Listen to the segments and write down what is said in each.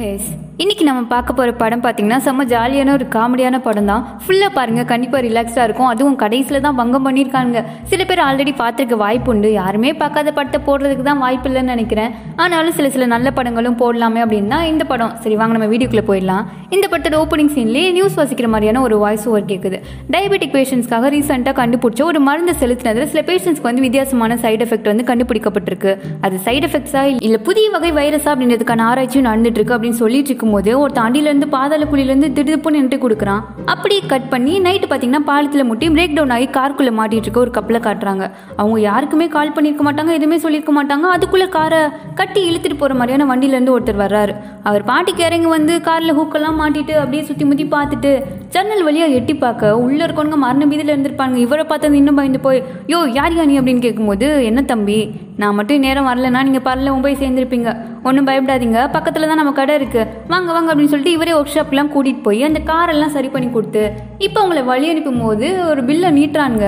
Has இன்னைக்கு நம்ம பார்க்க போகிற படம் பார்த்தீங்கன்னா செம்ம ஜாலியான ஒரு காமெடியான படம் தான் ஃபுல்லாக பாருங்கள் கண்டிப்பாக ரிலாக்ஸாக இருக்கும். அதுவும் கடைசியில் தான் பங்கம் பண்ணியிருக்காங்க. சில பேர் ஆல்ரெடி பார்த்துருக்க வாய்ப்பு உண்டு. யாருமே பார்க்காத படத்தை போடுறதுக்கு தான் வாய்ப்பு இல்லைன்னு நினைக்கிறேன். ஆனாலும் சில சில நல்ல படங்களும் போடலாமே அப்படின்னா இந்த படம். சரி வாங்க நம்ம வீடியோக்குள்ளே போயிடலாம். இந்த படத்தோட ஓப்பனிங் சீன்லேயே நியூஸ் வாசிக்கிற மாதிரியான ஒரு வாய்ஸ் ஓவர் கேட்குது டயபெட்டிக் பேஷண்ட்ஸ்க்காக ரீசெண்டாக கண்டுபிடிச்ச ஒரு மருந்து செலுத்தினதில் சில பேஷண்ட்ஸ்க்கு வந்து வித்தியாசமான சைடு எஃபெக்ட் வந்து கண்டுபிடிக்கப்பட்டிருக்கு. அது சைடு எஃபெக்ட்ஸாக இல்லை புதிய வகை வைரஸா அப்படின்றதுக்கான ஆராய்ச்சியும் நடந்துட்டு இருக்கு அப்படின்னு சொல்லிட்டு இருக்கும்போது ஒருத்தன் அடியிலேருந்து பாதாள குழியிலேருந்து திடுப்புன்னு நின்று கொடுக்குறான். அப்படியே கட் பண்ணி நைட்டு பார்த்தீங்கன்னா பாலத்தில் முட்டி பிரேக் டவுன் ஆகி காருக்குள்ளே மாட்டிட்டு இருக்க ஒரு கப்பலை காட்டுறாங்க. அவங்க யாருக்குமே கால் பண்ணியிருக்க மாட்டாங்க எதுவுமே சொல்லியிருக்க மாட்டாங்க. அதுக்குள்ளே காரை கட்டி இழுத்துட்டு போகிற மாதிரியான வண்டியிலேருந்து ஒருத்தர் வர்றாரு. அவர் பாட்டிக்கு இறங்கி வந்து காரில் ஹூக்கெல்லாம் மாட்டிட்டு அப்படியே சுற்றி முற்றி பார்த்துட்டு ஜன்னல் வழியாக எட்டி பார்க்க உள்ளே இருக்கவங்க மரண வீதியில் இருந்திருப்பாங்க. இவரை பார்த்தது இன்னும் பயந்து போய் யோ யார் யா நீ? அப்படின்னு கேட்கும்போது என்ன தம்பி நான் மட்டும் நேரம் வரலன்னா நீங்கள் பரல போய் சேர்ந்துருப்பீங்க. ஒன்றும் பயப்படாதீங்க. பக்கத்தில் தான் நம்ம கடை இருக்கு. வாங்க வாங்க அப்படின்னு சொல்லிட்டு இவரே ஒர்க் ஷாப்லாம் கூட்டிகிட்டு போய் அந்த காரெல்லாம் சரி பண்ணி கொடுத்து இப்போ அவங்கள வழி அனுப்பும் போது ஒரு பில்லை நீட்டுறாங்க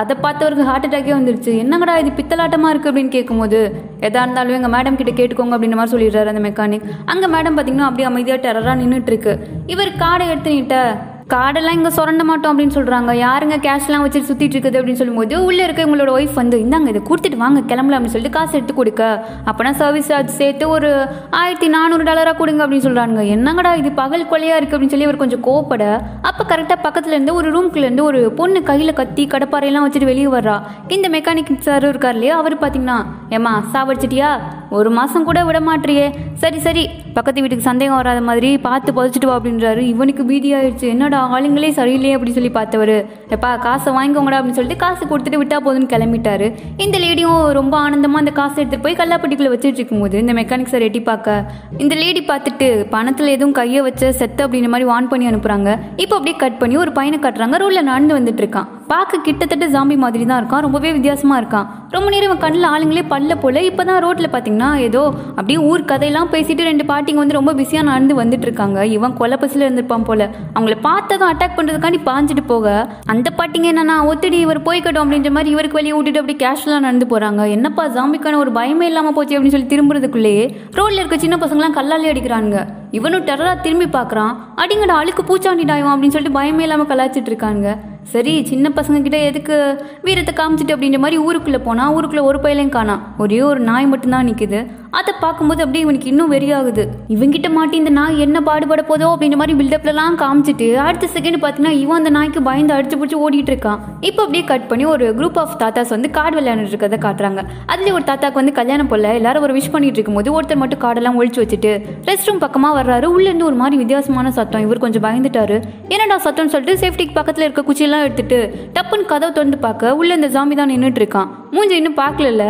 அதை பார்த்தவருக்கு ஹார்ட் அட்டாக்கே வந்துருச்சு. என்னங்கடா இது பித்தலாட்டமாக இருக்குது அப்படின்னு கேட்கும்போது எதா இருந்தாலும் எங்கள் மேடம் கிட்ட கேட்டுக்கோங்க அப்படின்ற மாதிரி சொல்லிடுறாரு அந்த மெக்கானிக் அங்கே மேடம் பார்த்தீங்கன்னா அப்படியே அமைதியாக டெரராக நின்றுட்டு இருக்கு. இவர் காடை எடுத்து நீட்ட கார்டெல்லாம் இங்கே சுரண்ட மாட்டோம் அப்படின்னு சொல்கிறாங்க யாருங்க கேஷ்லாம் வச்சுட்டு சுற்றிட்டு இருக்குது அப்படின்னு சொல்லும்போது உள்ளே இருக்க உங்களோட ஒய்ஃப் வந்து இந்தாங்க இதை கொடுத்துட்டு வாங்க கிளம்பலாம் அப்படின்னு சொல்லிட்டு காசு எடுத்து கொடுக்க. அப்போனா சர்வீஸ் சார்ஜ் சேர்த்து ஒரு ஆயிரத்தி நானூறு டாலராக கொடுங்க அப்படின்னு சொல்கிறாங்க என்னங்கடா இது பகல் கொலையாக இருக்குது அப்படின்னு சொல்லி அவர் கொஞ்சம் கோப்பட அப்போ கரெக்டாக பக்கத்துலேருந்து ஒரு ரூம்குள்ளேருந்து ஒரு பொண்ணு கையில் கத்தி கடப்பாறையெல்லாம் வச்சுட்டு வெளியே வர்றா. இந்த மெக்கானிக் சார் இருக்கார் இல்லையா அவர் பார்த்தீங்கன்னா ஏம்மா சாவடிச்சிட்டியா? ஒரு மாதம் கூட விட மாட்டியே சரி சரி பக்கத்து வீட்டுக்கு சந்தேகம் வராத மாதிரி பார்த்து புதைச்சிட்டு வா அப்படின்றாரு. இவனுக்கு பீதியாயிடுச்சு என்னடா ஆளுங்களே சரியில்லையே அப்படின்னு சொல்லி பார்த்தவர். எப்பா காசை வாங்கிக்கோங்கடா அப்படின்னு சொல்லிட்டு காசு கொடுத்துட்டு விட்டா போதுன்னு கிளம்பிட்டாரு. இந்த லேடியும் ரொம்ப ஆனந்தமாக அந்த காசை எடுத்துட்டு போய் கல்லாப்பட்டிக்குள்ளே வச்சுட்டு இருக்கும்போது இந்த மெக்கானிக் சார் எட்டி பார்க்க இந்த லேடி பார்த்துட்டு பணத்தில் எதுவும் கையை வச்ச செத்து அப்படின்ற மாதிரி வான் பண்ணி அனுப்புகிறாங்க இப்போ அப்படியே கட் பண்ணி ஒரு பையனை கட்டுறாங்க. ரோட்டில் நடந்து வந்துட்டு இருக்கான். பார்க்க கிட்டத்தட்ட ஜாம்பி மாதிரி தான் இருக்கான். ரொம்பவே வித்தியாசமாக இருக்கான். ரொம்ப நேரம் இவன் கண்ணில் ஆளுங்களே பல்ல போல. இப்போ தான் ரோட்டில் பார்த்தீங்கன்னா ஏதோ அப்படியே ஊர் கதையெல்லாம் பேசிட்டு ரெண்டு பாட்டிங்க வந்து ரொம்ப பிஸியாக நடந்து வந்துட்டு இருக்காங்க. இவன் கொலை பசியில் இருந்திருப்பான் போல. அவங்கள பார்த்ததும் அட்டாக் பண்ணுறதுக்காண்டி பாஞ்சிட்டு போக. அந்த பாட்டிங்க என்னன்னா ஒத்துடி இவர் போய்க்கட்டும் அப்படின்ற மாதிரி இவருக்கு வெளியே விட்டுட்டு அப்படியே கேஷுவலாக நடந்து போகிறாங்க என்னப்பா ஜாம்பிக்கான ஒரு பயமே இல்லாமல் போச்சு அப்படின்னு சொல்லி திரும்புறதுக்குள்ளேயே ரோட்டில் இருக்க சின்ன பசங்களாம் கல்லாலே அடிக்கிறானுங்க. இவனும் டெரராக திரும்பி பார்க்குறான் அடிங்கடா அழுக்கு பூச்சாண்டிடாயும் அப்படின்னு சொல்லிட்டு பயமே இல்லாமல் கலாச்சிட்டு இருக்காங்க சரி சின்ன பசங்க கிட்ட எதுக்கு வீரத்தை காமிச்சிட்டு அப்படின்ற மாதிரி ஊருக்குள்ளே போனால் ஊருக்குள்ளே ஒரு பையலையும் காணாம் ஒரே ஒரு நாய் மட்டும்தான் நிற்குது அதை பார்க்கும்போது அப்படியே இவனுக்கு இன்னும் வெறியாகுது. இவங்கிட்ட மாட்டி இந்த நாய் என்ன பாடுபட போதோ அப்படின்ற மாதிரி பில்டப்லலாம் காமிச்சிட்டு அடுத்த செகண்ட் பார்த்தீங்கன்னா இவன் அந்த நாய்க்கு பயந்து அடிச்சு பிடிச்சி ஓடிட்டு இருக்கான். இப்போ அப்படியே கட் பண்ணி ஒரு குரூப் ஆஃப் தாத்தாஸ் வந்து கார்டு விளையாண்டுட்டு இருக்கிறத காட்டுறாங்க. அதுலேயே ஒரு தாத்தாக்கு வந்து கல்யாணம் போல எல்லாரும் ஒரு விஷ் பண்ணிட்டு இருக்கும்போது ஒருத்தர் மட்டும் கார்டெல்லாம் ஒழிச்சு வச்சுட்டு ரெஸ்ட் ரூம் பக்கமாக வர்றாரு. உள்ளேருந்து ஒரு மாதிரி வித்தியாசமான சத்தம். இவர் கொஞ்சம் பயந்துட்டாரு. என்னடா சத்தம்னு சொல்லிட்டு சேஃப்டிக்கு பக்கத்தில் இருக்க குச்சியெல்லாம் எடுத்துட்டு டப்புன்னு கதவை திறந்து பார்க்க உள்ள இந்த ஜாம்பி தான் நின்றுட்டு இருக்கான். மூஞ்சி இன்னும் பார்க்கல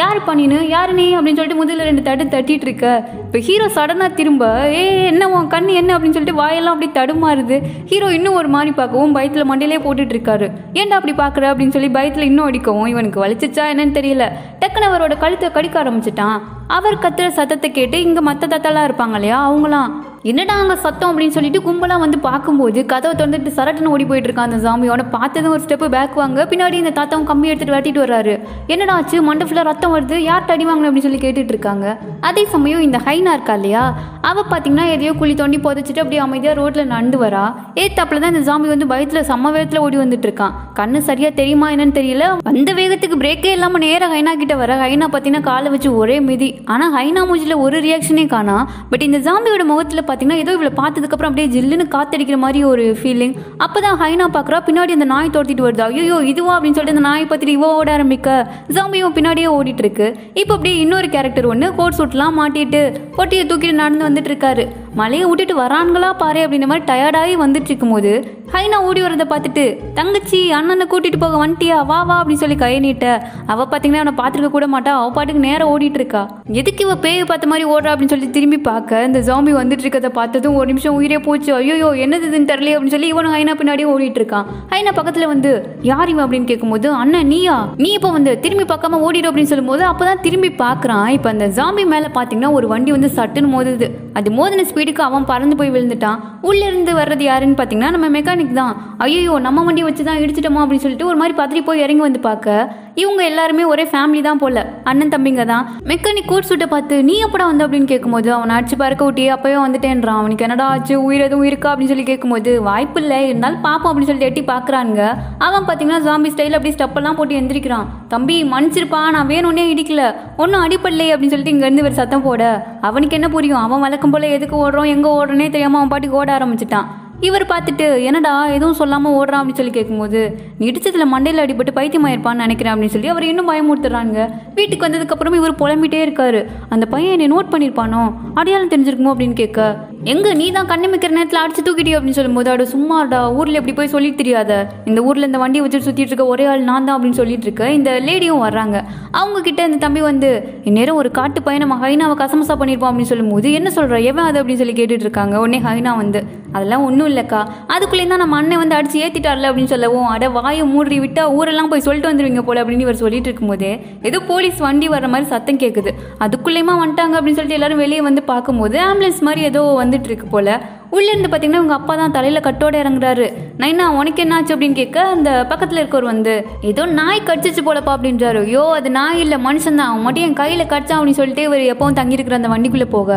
யார் பண்ணினு யாரு நீ? அப்படின்னு சொல்லிட்டு முதல்ல ரெண்டு தட்டு தட்டிட்டு இருக்க இப்போ ஹீரோ சடனாக திரும்ப ஏ என்ன உன் கண் என்ன? அப்படின்னு சொல்லிட்டு வாயெல்லாம் அப்படி தடுமாறுது. ஹீரோ இன்னும் ஒரு மாதிரி பார்க்கவும் பயத்தில் மண்டையிலே போட்டுட்டு இருக்காரு ஏன்டா அப்படி பார்க்குற? அப்படின்னு சொல்லி பயத்தில் இன்னும் அடிக்கவும் இவனுக்கு வலிச்சிச்சா என்னன்னு தெரியல. டக்குன்னு அவரோட கழுத்தை கடிக்க ஆரம்பிச்சிட்டான். அவர் கத்துற சத்தத்தை கேட்டு இங்கே மற்ற தத்தெல்லாம் இருப்பாங்க இல்லையா அவங்களாம். என்னடா அங்கே சத்தம் அப்படின்னு சொல்லிட்டு கும்பலாக வந்து பார்க்கும்போது கதவை திறந்துட்டு சரட்டுன்னு ஓடி போயிட்டு இருக்கான் அந்த ஜாம்பியோட பார்த்ததும் ஒரு ஸ்டெப்பு பேக் வாங்க. பின்னாடி இந்த தாத்தாவும் கம்பி எடுத்துட்டு வெட்டிட்டு வர்றாரு. என்னடா ஆச்சு? மண்டை ஃபுல்லாக ரத்தம் வருது. யார் அடி வாங்கணும் அப்படின்னு சொல்லி கேட்டுட்டு இருக்காங்க அதே சமயம் இந்த ஹைனா இருக்கா இல்லையா? அவ பார்த்தீங்கன்னா எதையோ குழி தோண்டி புதைச்சிட்டு அப்படியே அமைதியாக ரோட்டில் நண்டு வரா. ஏத்தாப்புல தான் இந்த சாமி வந்து பயத்தில் செம்ம வேகத்தில் ஓடி வந்துட்டு இருக்கான். கண்ணு சரியா தெரியுமா என்னன்னு தெரியல. அந்த வேகத்துக்கு பிரேக்கே இல்லாமல் நேராக ஹைனா கிட்ட வர. ஹைனா பார்த்தீங்கன்னா காலை வச்சு ஒரே மிதி. ஆனால் ஹைனா மூஞ்சில ஒரு ரியாக்ஷனே காணா. பட் இந்த சாமியோட முகத்தில் பார்த்தீங்கன்னா ஏதோ இவளை பார்த்ததுக்கப்புறம் அப்படியே ஜில்லுன்னு காத்தடிக்கிற மாதிரி ஒரு ஃபீலிங் அப்போ தான் ஹைனா பார்க்குறா பின்னாடி அந்த நாய் துரத்திட்டு வருது. ஐயோ இதுவா அப்படின்னு சொல்லிட்டு அந்த நாயை பார்த்துட்டு இவ ஓட ஆரம்பிக்க. ஜாம்பியும் பின்னாடியே ஓடிட்டு இருக்கு. இப்போ அப்படியே இன்னொரு கேரக்டர் ஒன்று கோட் சூட்லாம் மாட்டிட்டு பொட்டியை தூக்கிட்டு நடந்து வந்துட்டு இருக்காரு. மலையை விட்டுட்டு வரான்களா பாரு அப்படின்ற மாதிரி டயர்டாகி வந்துட்டு இருக்கும்போது ஹைனா ஓடி வரதை பார்த்துட்டு தங்கச்சி அண்ணனை கூட்டிட்டு போக வந்துட்டியா? வா வா அப்படின்னு சொல்லி கையை நீட்ட அவ பார்த்தீங்கன்னா அவனை பார்த்துருக்க கூட மாட்டா. அவ பாட்டுக்கு நேரம் ஓடிட்டு இருக்கா எதுக்கு இவ பேய் பார்த்த மாதிரி ஓடுறா? அப்படின்னு சொல்லி திரும்பி பார்க்க இந்த ஜாம்பி வந்துட்டு இருக்கதை பார்த்ததும் ஒரு நிமிஷம் உயிரே போச்சு. ஐயோ என்னது இதுன்னு தெரியல அப்படின்னு சொல்லி இவனும் ஹைனா பின்னாடியே ஓடிட்டு இருக்கான் ஹைனா பக்கத்துல வந்து யார் இவன்? அப்படின்னு கேட்கும்போது அண்ணன் நீயா? நீ இப்போ வந்து திரும்பி பார்க்காம ஓடிடும் அப்படின்னு சொல்லும்போது அப்பதான் திரும்பி பார்க்குறான். இப்போ அந்த ஜாம்பி மேல பாத்தீங்கன்னா ஒரு வண்டி வந்து சட்டுன்னு மோதுது. அது மோதின வீட்டுக்கு அவன் பறந்து போய் விழுந்துட்டான். உள்ள இருந்து வர்றது யாருன்னு பார்த்தீங்கன்னா நம்ம மெக்கானிக் தான். ஐயோ நம்ம வண்டியை வச்சு தான் இடிச்சிட்டோமா அப்படின்னு சொல்லிட்டு ஒரு மாதிரி பதறி போய் இறங்கி வந்து பார்க்க. இவங்க எல்லாருமே ஒரே ஃபேமிலி தான் போல. அண்ணன் தம்பிங்க தான். மெக்கானிக் கோட் சூட்டை பார்த்து நீ எப்படா வந்த? அப்படின்னு கேட்கும்போது அவனை அடிச்சு பறக்க ஊட்டி அப்பயே வந்துட்டேன்றான். அவனுக்கு என்னடா ஆச்சு? உயிர் எதுவும் இருக்கா? அப்படின்னு சொல்லி கேட்கும்போது வாய்ப்பு இல்லை. இருந்தாலும் பாப்போம் அப்படின்னு சொல்லிட்டு எட்டி பார்க்குறானுங்க அவன் பார்த்தீங்கன்னா ஜாம்பி ஸ்டைல் அப்படி ஸ்டெப்பெல்லாம் போட்டு எந்திரிக்கிறான். தம்பி மன்னிச்சிருப்பா. நான் வேணும்னே இடிக்கல. ஒன்றும் அடிப்படலை அப்படின்னு சொல்லிட்டு இங்கேருந்து ஒரு சத்தம் போட. அவனுக்கு என்ன புரியும்? அவன் வழக்கம் போல எதுக்கு ஓடுறோம்? எங்கே ஓடுறனே தெரியாமல் அவன் பாட்டுக்கு ஓட ஆரம்பிச்சிட்டான். இவர் பார்த்துட்டு என்னடா எதுவும் சொல்லாமல் ஓடுறான் அப்படின்னு சொல்லி கேட்கும்போது நீ மண்டையில் அடிபட்டு பைத்தியமாயிருப்பான்னு நினைக்கிறேன் அப்படின்னு சொல்லி அவர் இன்னும் பயமுறுத்துறாங்க. வீட்டுக்கு வந்ததுக்கப்புறமே இவர் புலம்பிட்டே இருக்காரு. அந்த பையன் என்னை நோட் பண்ணியிருப்பானோ? அடையாளம் தெரிஞ்சிருக்குமோ அப்படின்னு கேட்க எங்க நீ தான் கண்ணு மிக்கிற நேரத்தில் அடிச்சு தூக்கிட்டியோ? அப்படின்னு சொல்லும்போது அட சும்மாடா ஊரில் எப்படி போய் சொல்லி தெரியாத? இந்த ஊரில் இந்த வண்டியை வச்சுட்டு சுற்றிட்டு இருக்க ஒரே ஆள் நான் தான் அப்படின்னு சொல்லிட்டு இருக்க இந்த லேடியும் வர்றாங்க. அவங்க கிட்ட இந்த தம்பி வந்து இந்நேரம் ஒரு காட்டு பையன் நம்ம ஹைனாவை கசமசா பண்ணியிருப்போம் அப்படின்னு சொல்லும்போது என்ன சொல்ற? எவன் அது? அப்படின்னு சொல்லி கேட்டுட்டு இருக்காங்க. உடனே ஹைனா வந்து அதெல்லாம் ஒன்றும் இல்லைக்கா. அதுக்குள்ளே தான் நம்ம அண்ணன் வந்து அடிச்சு ஏற்றிட்டார்ல அப்படின்னு சொல்லவும் அட வாயை மூடி விட்டா ஊரெல்லாம் போய் சொல்லிட்டு வந்துருவீங்க போல அப்படின்னு இவர் சொல்லிட்டு இருக்கும்போதே ஏதோ போலீஸ் வண்டி வர்ற மாதிரி சத்தம் கேட்குது அதுக்குள்ளேயுமா வந்துட்டாங்க அப்படின்னு சொல்லிட்டு எல்லாரும் வெளியே வந்து பார்க்கும்போது ஆம்புலன்ஸ் மாதிரி ஏதோ வந்துட்டு இருக்கு போல. உள்ள இருந்து பார்த்தீங்கன்னா அவங்க அப்பா தான் தலையில் கட்டோட இறங்குறாரு. நைனா உனக்கு என்னாச்சு அப்படின்னு கேட்க அந்த பக்கத்தில் இருக்கவர் வந்து ஏதோ நாய் கடிச்சிச்சு போலப்பா அப்படின்றாரு. ஐயோ அது நாய் இல்லை மனுஷன் தான். அவன் மட்டும் என் கையில் கடிச்சான் அப்படின்னு சொல்லிட்டு இவர் எப்பவும் தங்கியிருக்கிற அந்த வண்டிக்குள்ளே போக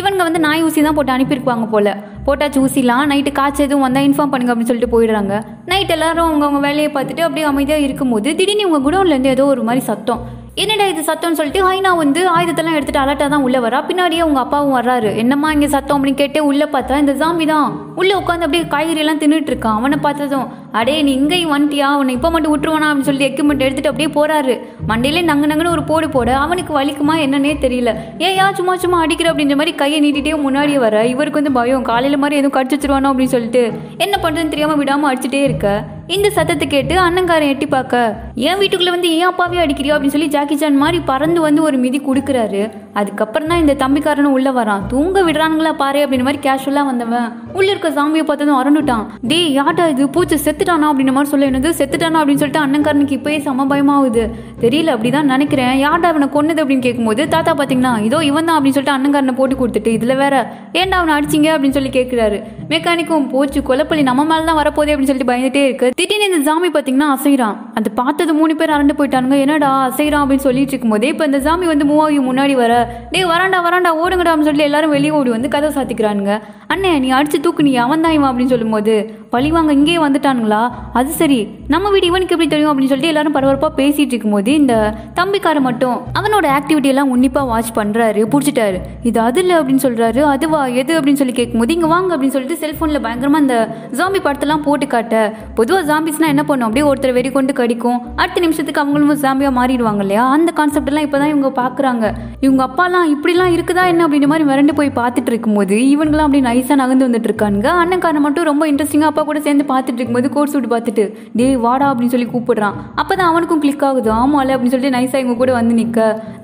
இவங்க வந்து நாய் ஊசி தான் போட்டு அனுப்பியிருப்பாங்க போல. போட்டாச்சு ஊசிலாம் நைட்டு காய்ச்சல் எதுவும் வந்தால் இன்ஃபார்ம் பண்ணுங்க அப்படின்னு சொல்லிட்டு போயிடுறாங்க. நைட் எல்லாரும் அவங்கவுங்க வேலையை பார்த்துட்டு அப்படியே அமைதியாக இருக்கும்போது திடீர்னு உங்கள் குடோன்லேருந்து ஏதோ ஒரு மாதிரி சத்தம். என்னடா இது சத்தம்னு சொல்லிட்டு ஹைனா வந்து ஆயுதத்தெல்லாம் எடுத்துட்டு அலர்ட்டாக தான் உள்ளே வரா. பின்னாடியே உங்க அப்பாவும் வர்றாரு. என்னம்மா இங்கே சத்தம் அப்படின்னு கேட்டு உள்ளே பார்த்தா இந்த ஜாம்பி தான். உள்ளே உட்காந்து அப்படியே காய்கறி எல்லாம் தின்னுட்டு இருக்கான் அவனை பார்த்ததும் அடே நீ இங்கேயும் வந்துட்டியா? உன்னை இப்போ மட்டும் விட்டுருவானா அப்படின்னு சொல்லி எக்யூப்மெண்ட் எடுத்துட்டு அப்படியே போறாரு. மண்டையிலே நங்கு நங்குன்னு ஒரு போடு போட. அவனுக்கு வலிக்குமா என்னன்னே தெரியல. ஏன் யா சும்மா சும்மா அடிக்கிற? அப்படின்ற மாதிரி கையை நீட்டிட்டே முன்னாடியே வர. இவருக்கு வந்து பயம். காலையில மாதிரி எதுவும் கடிச்சு வச்சிருவானோ? அப்படின்னு சொல்லிட்டு என்ன பண்றதுன்னு தெரியாம விடாம அடிச்சுட்டே இருக்க. இந்த சத்தத்தை கேட்டு அண்ணங்காரன் எட்டி பார்க்க. என் வீட்டுக்குள்ள வந்து ஏன் அப்பாவே அடிக்கிறியா? அப்படின்னு சொல்லி ஜாக்கி சான் மாதிரி பறந்து வந்து ஒரு மிதி கொடுக்குறாரு. அதுக்கப்புறம் தான் இந்த தம்பிக்காரனும் உள்ள வரான். தூங்க விடுறானுங்களா பாரு அப்படின்ற மாதிரி கேஷுவலா வந்தவன். உள்ள இருக்க சாமியை பார்த்ததும் அரண்டுட்டான். டே யாட்டா இது? பூச்சி செத்துட்டானா அப்படின்ற மாதிரி சொல்ல என்னது? செத்துட்டானா அப்படின்னு சொல்லிட்டு அண்ணன்காரனுக்கு இப்பயே சம பயமாகுது. தெரியல அப்படிதான் நினைக்கிறேன். யார்டா அவனை கொன்னது அப்படின்னு கேட்கும்போது தாத்தா பாத்தீங்கன்னா இதோ இவன் தான் அப்படின்னு சொல்லிட்டு அண்ணன்காரனை போட்டு கொடுத்துட்டு இதுல வேற ஏன்டா அவனை அடிச்சிங்க? அப்படின்னு சொல்லி கேட்கிறாரு மெக்கானிக்கும் போச்சு கொலப்பள்ளி நம்ம மேல தான் வரப்போதே அப்படின்னு சொல்லிட்டு பயந்துட்டே இருக்கு. திடீர்னு இந்த சாமி பாத்தீங்கன்னா அசைறான். அந்த பார்த்தது மூணு பேர் அரண்டு போயிட்டானுங்க. என்னடா அசைறான் அப்படின்னு சொல்லிட்டு இருக்கும்போதே இப்போ இந்த சாமி வந்து மூவாகி முன்னாடி வர டேய் வராண்டா வராண்டா ஓடுங்கடா அப்படின்னு சொல்லி எல்லாரும் வெளியே ஓடி வந்து கதை சாத்திக்கிறானுங்க. அண்ணே நீ அடிச்சு தூக்கு நீ அவன் தான் இவன் அப்படின்னு சொல்லும்போது பழிவாங்க இங்கேயே வந்துட்டானுங்களா? அது சரி. நம்ம வீடு இவனுக்கு எப்படி தெரியும் அப்படின்னு சொல்லிட்டு எல்லாரும் பரபரப்பாக பேசிட்டு இருக்கும்போது இந்த தம்பிக்காரன் மட்டும் அவனோட ஆக்டிவிட்டி எல்லாம் உன்னிப்பாக வாட்ச் பண்ணுறாரு பிடிச்சிட்டாரு. இது அது இல்லை அப்படின்னு சொல்கிறாரு அதுவா எது அப்படின்னு சொல்லி கேட்கும்போது இங்கே வாங்க அப்படின்னு சொல்லிட்டு செல்ஃபோனில் பயங்கரமாக அந்த ஜாம்பி படத்தெல்லாம் போட்டு காட்ட. பொதுவாக ஜாம்பிஸ்னால் என்ன பண்ணும்? அப்படியே ஒருத்தர் வெறி கொண்டு கடிக்கும். அடுத்த நிமிஷத்துக்கு அவங்களும் ஜாம்பியாக மாறிடுவாங்க இல்லையா? அந்த கான்செப்ட்லாம் இப்போ தான் இவங்க பார்க்குறாங்க இவங்க அப்பாலாம் இப்படிலாம் இருக்குதா என்ன அப்படின்ற மாதிரி மிரண்டு போய் பார்த்துட்டு இருக்கும்போது இவங்களாம் அப்படி நைஸாக நகர்ந்து வந்துட்டு இருக்கானுங்க. அண்ணன்காரன் மட்டும் ரொம்ப இன்ட்ரெஸ்டிங்காக அப்பா கூட சேர்ந்து பார்த்துட்டு இருக்கும்போது கோட் சூட் பார்த்துட்டு டேய் வாடா அப்படின்னு சொல்லி கூப்பிடுறான். அப்போ தான் அவனுக்கும் கிளிக் ஆகுது. ஆமால அப்படின்னு சொல்லிட்டு நைஸாக இவங்க கூட வந்து நிற்க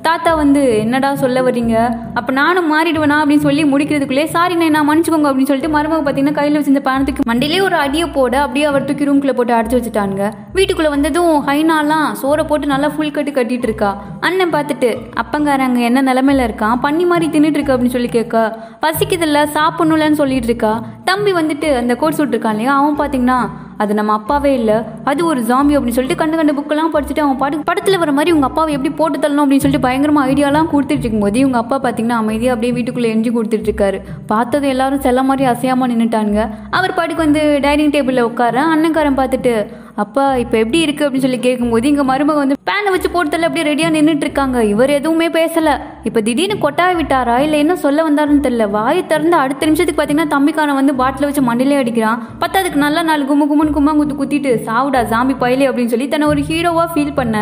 தாத்தா வந்து என்னடா சொல்ல வர்றீங்க? அப்போ நானும் மாறிடுவேனா? அப்படின்னு சொல்லி முடிக்கிறதுக்குள்ளே சாரி நான் மன்னிச்சுக்கோங்க அப்படின்னு சொல்லிட்டு மருமக பார்த்தீங்கன்னா கையில் வச்சிருந்த பணத்துக்கு மண்டையிலே ஒரு அடியை போட அப்படியே அவர் தூக்கி ரூம்குள்ளே போட்டு அடைச்சு வச்சுட்டானுங்க. வீட்டுக்குள்ளே வந்ததும் ஹைனாலாம் சோறை போட்டு நல்லா ஃபுல் கட்டு கட்டிட்டு இருக்கா. அண்ணன் பார்த்துட்டு அப்பங்காரங்க என்ன நிலமையில இருக்கான் பண்ணி மாதிரி தின்னுட்டு இருக்கு? அப்படின்னு சொல்லி கேட்க பசிக்குதில்ல சாப்பிடணும்லன்னு சொல்லிட்டு இருக்கா. தம்பி வந்துட்டு அந்த கோட் சூட் இருக்கான் இல்லையா அவன் பார்த்தீங்கன்னா அது நம்ம அப்பாவே இல்லை அது ஒரு ஜாம்பி அப்படின்னு சொல்லிட்டு கண்டு கண்டு புக்கெல்லாம் படிச்சுட்டு அவன் பாட்டு படத்தில் வர மாதிரி உங்கள் அப்பாவை எப்படி போட்டு தள்ளணும் அப்படின்னு சொல்லிட்டு பயங்கரமாக ஐடியாலாம் கொடுத்துட்டு இருக்கும்போது இவங்க அப்பா பார்த்தீங்கன்னா அமைதியாக அப்படியே வீட்டுக்குள்ளே எஞ்சி கொடுத்துட்டு இருக்காரு. பார்த்தது எல்லாரும் செல்ல மாதிரி அசையாமல் நின்றுட்டானுங்க அவர் பாட்டுக்கு வந்து டைனிங் டேபிளில் உட்கார அண்ணன்காரன் பார்த்துட்டு அப்பா இப்போ எப்படி இருக்கு அப்படின்னு சொல்லி கேட்கும்போது இங்கே மருமக வந்து பேனை வச்சு போட்டதில் அப்படியே ரெடியாக நின்றுட்டு இருக்காங்க இவர் எதுவுமே பேசலை. இப்போ திடீர்னு கொட்டாய் விட்டாரா? இல்லை என்ன சொல்ல வந்தாருன்னு தெரியல. வாய் திறந்து அடுத்த நிமிஷத்துக்கு பார்த்தீங்கன்னா தம்பிக்காரன் வந்து பாட்டில் வச்சு மண்டிலே அடிக்கிறான். பத்தாதுக்கு நல்லா நாள் கும்மு கும்முன்னு கும்மா குத்து குத்திட்டு சாவுடா ஜாம்பி பயலே அப்படின்னு சொல்லி தன்னை ஒரு ஹீரோவாக ஃபீல் பண்ண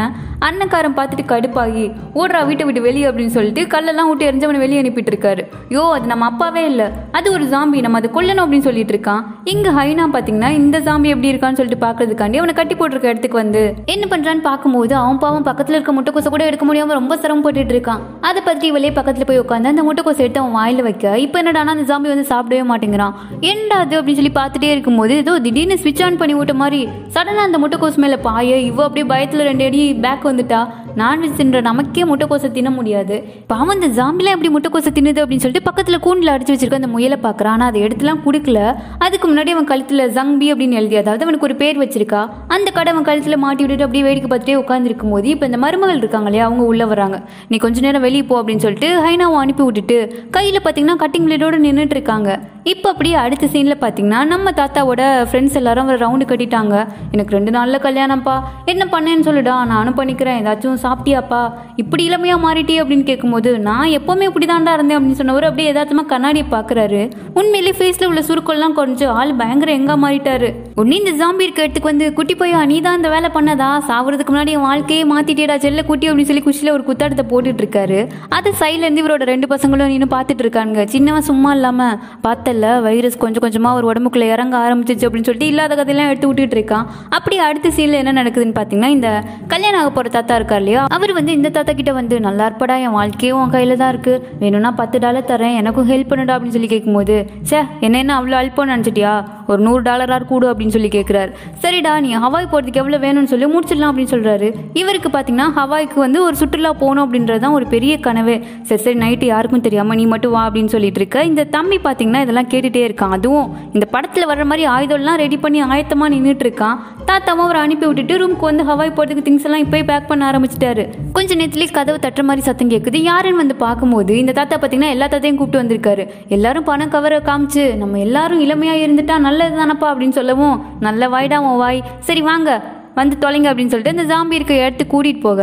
அண்ணக்காரன் பார்த்துட்டு கடுப்பாகி ஓடுறா வீட்டை விட்டு வெளியே அப்படின்னு சொல்லிட்டு கல்லெல்லாம் விட்டு எரிஞ்சவனை வெளியே அனுப்பிட்டு இருக்காரு யோ அது நம்ம அப்பாவே இல்லை. அது ஒரு ஜாம்பி நம்ம அதை கொல்லணும் அப்படின்னு சொல்லிட்டு இருக்கான். இங்கே ஹைனா பார்த்தீங்கன்னா இந்த ஜாம்பி எப்படி இருக்கான்னு சொல்லிட்டு பார்க்கறதுக்காண்டி இவனை கட்டி போட்டிருக்க இடத்துக்கு வந்து. என்ன பண்றான்னு பார்க்கும்போது அவன் பாவம் பக்கத்துல இருக்க முட்டைக்கோசை கூட எடுக்க முடியாம ரொம்ப சிரமப்பட்டுட்டு இருக்கான். அதை பத்தி இவளே பக்கத்துல போய் உட்காந்து அந்த முட்டைக்கோசை எடுத்து அவன் வாயில வைக்க இப்போ என்னடா அந்த ஜாம்பி வந்து சாப்பிடவே மாட்டேங்கிறான். என்னடா அது அப்படின்னு சொல்லி பார்த்துட்டே இருக்கும்போது ஏதோ திடீர்னு ஸ்விட்ச் ஆன் பண்ணி விட்ட மாதிரி சடனா அந்த முட்டைக்கோஸ் மேல பாய இவ அப்படியே பயத்துல ரெண்டு அடி பேக் வந்துட்டா. நான்வெஜ் தின்ற நமக்கே முட்டைக்கோசை தின்ன முடியாது. பாவம் அந்த ஜாம்பிலாம் எப்படி முட்டைக்கோசை தின்னுது அப்படின்னு சொல்லிட்டு பக்கத்தில் கூண்டில் அடிச்சு வச்சிருக்க அந்த முயலை பார்க்குறான். ஆனால் அதை எடுத்துலாம் கொடுக்கல. அதுக்கு முன்னாடி அவன் கழுத்தில் ஜங்பி அப்படின்னு எழுதி அதாவது அவனுக்கு ஒரு பேர் வச்சிருக்கா. அந்த கடை அவன் கழுத்தில் மாட்டி விட்டுட்டு அப்படியே வேடிக்கை பார்த்துட்டே உட்காந்துருக்கும் போது இப்போ இந்த மருமகள் இருக்காங்க இல்லையா அவங்க உள்ளே வராங்க நீ கொஞ்ச நேரம் வெளியே போ அப்படின்னு சொல்லிட்டு ஹைனாவை அனுப்பி விட்டுட்டு கையில் பார்த்தீங்கன்னா கட்டிங் பிளேடோட நின்றுட்டு இருக்காங்க. இப்போ அப்படியே அடுத்த சீனில் பார்த்தீங்கன்னா நம்ம தாத்தாவோட ஃப்ரெண்ட்ஸ் எல்லாரும் அவரை ரவுண்டு கட்டிட்டாங்க. எனக்கு ரெண்டு நாளில் கல்யாணம்ப்பா. என்ன பண்ணேன்னு சொல்லுடா நானும் பண்ணிக்கிறேன். ஏதாச்சும் சாப்பிட்டியாப்பா? இப்படி இளமையாக மாறிட்டே அப்படின்னு கேட்கும்போது நான் எப்போவுமே இப்படி தாண்டா இருந்தேன் அப்படின்னு சொன்னவர் அப்படியே ஏதாச்சும் கண்ணாடியை பார்க்குறாரு உண்மையிலேயே ஃபேஸில் உள்ள சுருக்கெல்லாம் கொஞ்சம் ஆள் பயங்கர எங்கே மாறிட்டாரு. உடனே இந்த ஜாம்பி இருக்க இடத்துக்கு வந்து குட்டி போய் நீ தான் இந்த வேலை பண்ணதா? சாவறதுக்கு முன்னாடி என் வாழ்க்கையே மாத்திட்டேடா செல்ல குட்டி அப்படின்னு சொல்லி குஷியில் ஒரு குத்தாடத்தை போட்டுட்டு இருக்காரு அது சைட்ல இருந்து இவரோட ரெண்டு பசங்களும் நின்று பார்த்துட்டு இருக்காங்க சின்னவன் சும்மா இல்லாம பார்த்தல வைரஸ் கொஞ்சம் கொஞ்சமா ஒரு உடம்புக்குள்ள இறங்க ஆரம்பிச்சிச்சு அப்படின்னு சொல்லிட்டு இல்லாத கதையெல்லாம் எடுத்து விட்டுட்டு இருக்கான் அப்படி அடுத்த சீன்ல என்ன நடக்குதுன்னு பார்த்தீங்கன்னா இந்த கல்யாணம் ஆக போற தாத்தா இருக்கார் இல்லையா அவர் வந்து இந்த தாத்தா கிட்ட வந்து நல்லா இருப்படா என் வாழ்க்கையும் உன் கையில தான் இருக்கு. வேணும்னா பத்து டாலர் தரேன் எனக்கும் ஹெல்ப் பண்ணுடா அப்படின்னு சொல்லி கேட்கும்போது சே என்ன என்ன அவ்வளோ அல்போன்னு நினச்சிட்டியா? ஒரு நூறு டாலராக கூடு அப்படின்னு சொல்லி கேட்குறாரு சரிடா நீ ஹவாய் போகிறதுக்கு எவ்வளோ வேணும்னு சொல்லி முடிச்சிடலாம் அப்படின்னு சொல்கிறாரு இவருக்கு பார்த்தீங்கன்னா ஹவாய்க்கு வந்து ஒரு சுற்றுலா போகணும் அப்படின்றது தான் ஒரு பெரிய கனவே. சரி சரி நைட்டு யாருக்கும் தெரியாமல் நீ மட்டும் வா அப்படின்னு சொல்லிட்டு இருக்க. இந்த தம்பி பார்த்தீங்கன்னா இதெல்லாம் கேட்டுகிட்டே இருக்கான். அதுவும் இந்த படத்தில் வர்ற மாதிரி ஆயுதம்லாம் ரெடி பண்ணி ஆயத்தமாக நின்றுட்டு இருக்கான். தாத்தாவும் அவரை அனுப்பி விட்டுட்டு ரூமுக்கு வந்து ஹவாய் போகிறதுக்கு திங்ஸ் எல்லாம் இப்போயே பேக் பண்ண ஆரம்பிச்சிட்டாரு. கொஞ்ச நேரத்துலேயே கதவு தட்டுற மாதிரி சத்தம் கேட்குது யாருன்னு வந்து பார்க்கும்போது இந்த தாத்தா பார்த்தீங்கன்னா எல்லா தாத்தையும் கூப்பிட்டு வந்திருக்காரு. எல்லாரும் பணம் கவரை காமிச்சு நம்ம எல்லாரும் இளமையாக இருந்துட்டா நல்லது தானப்பா அப்படின்னு சொல்லவும் நல்ல வாய்டா உன் வாய். சரி வாங்க. வந்து தொலைங்க அப்படின்னு சொல்லிட்டு அந்த ஜாம்பி இருக்க இடத்துக்கு கூட்டிகிட்டு போக.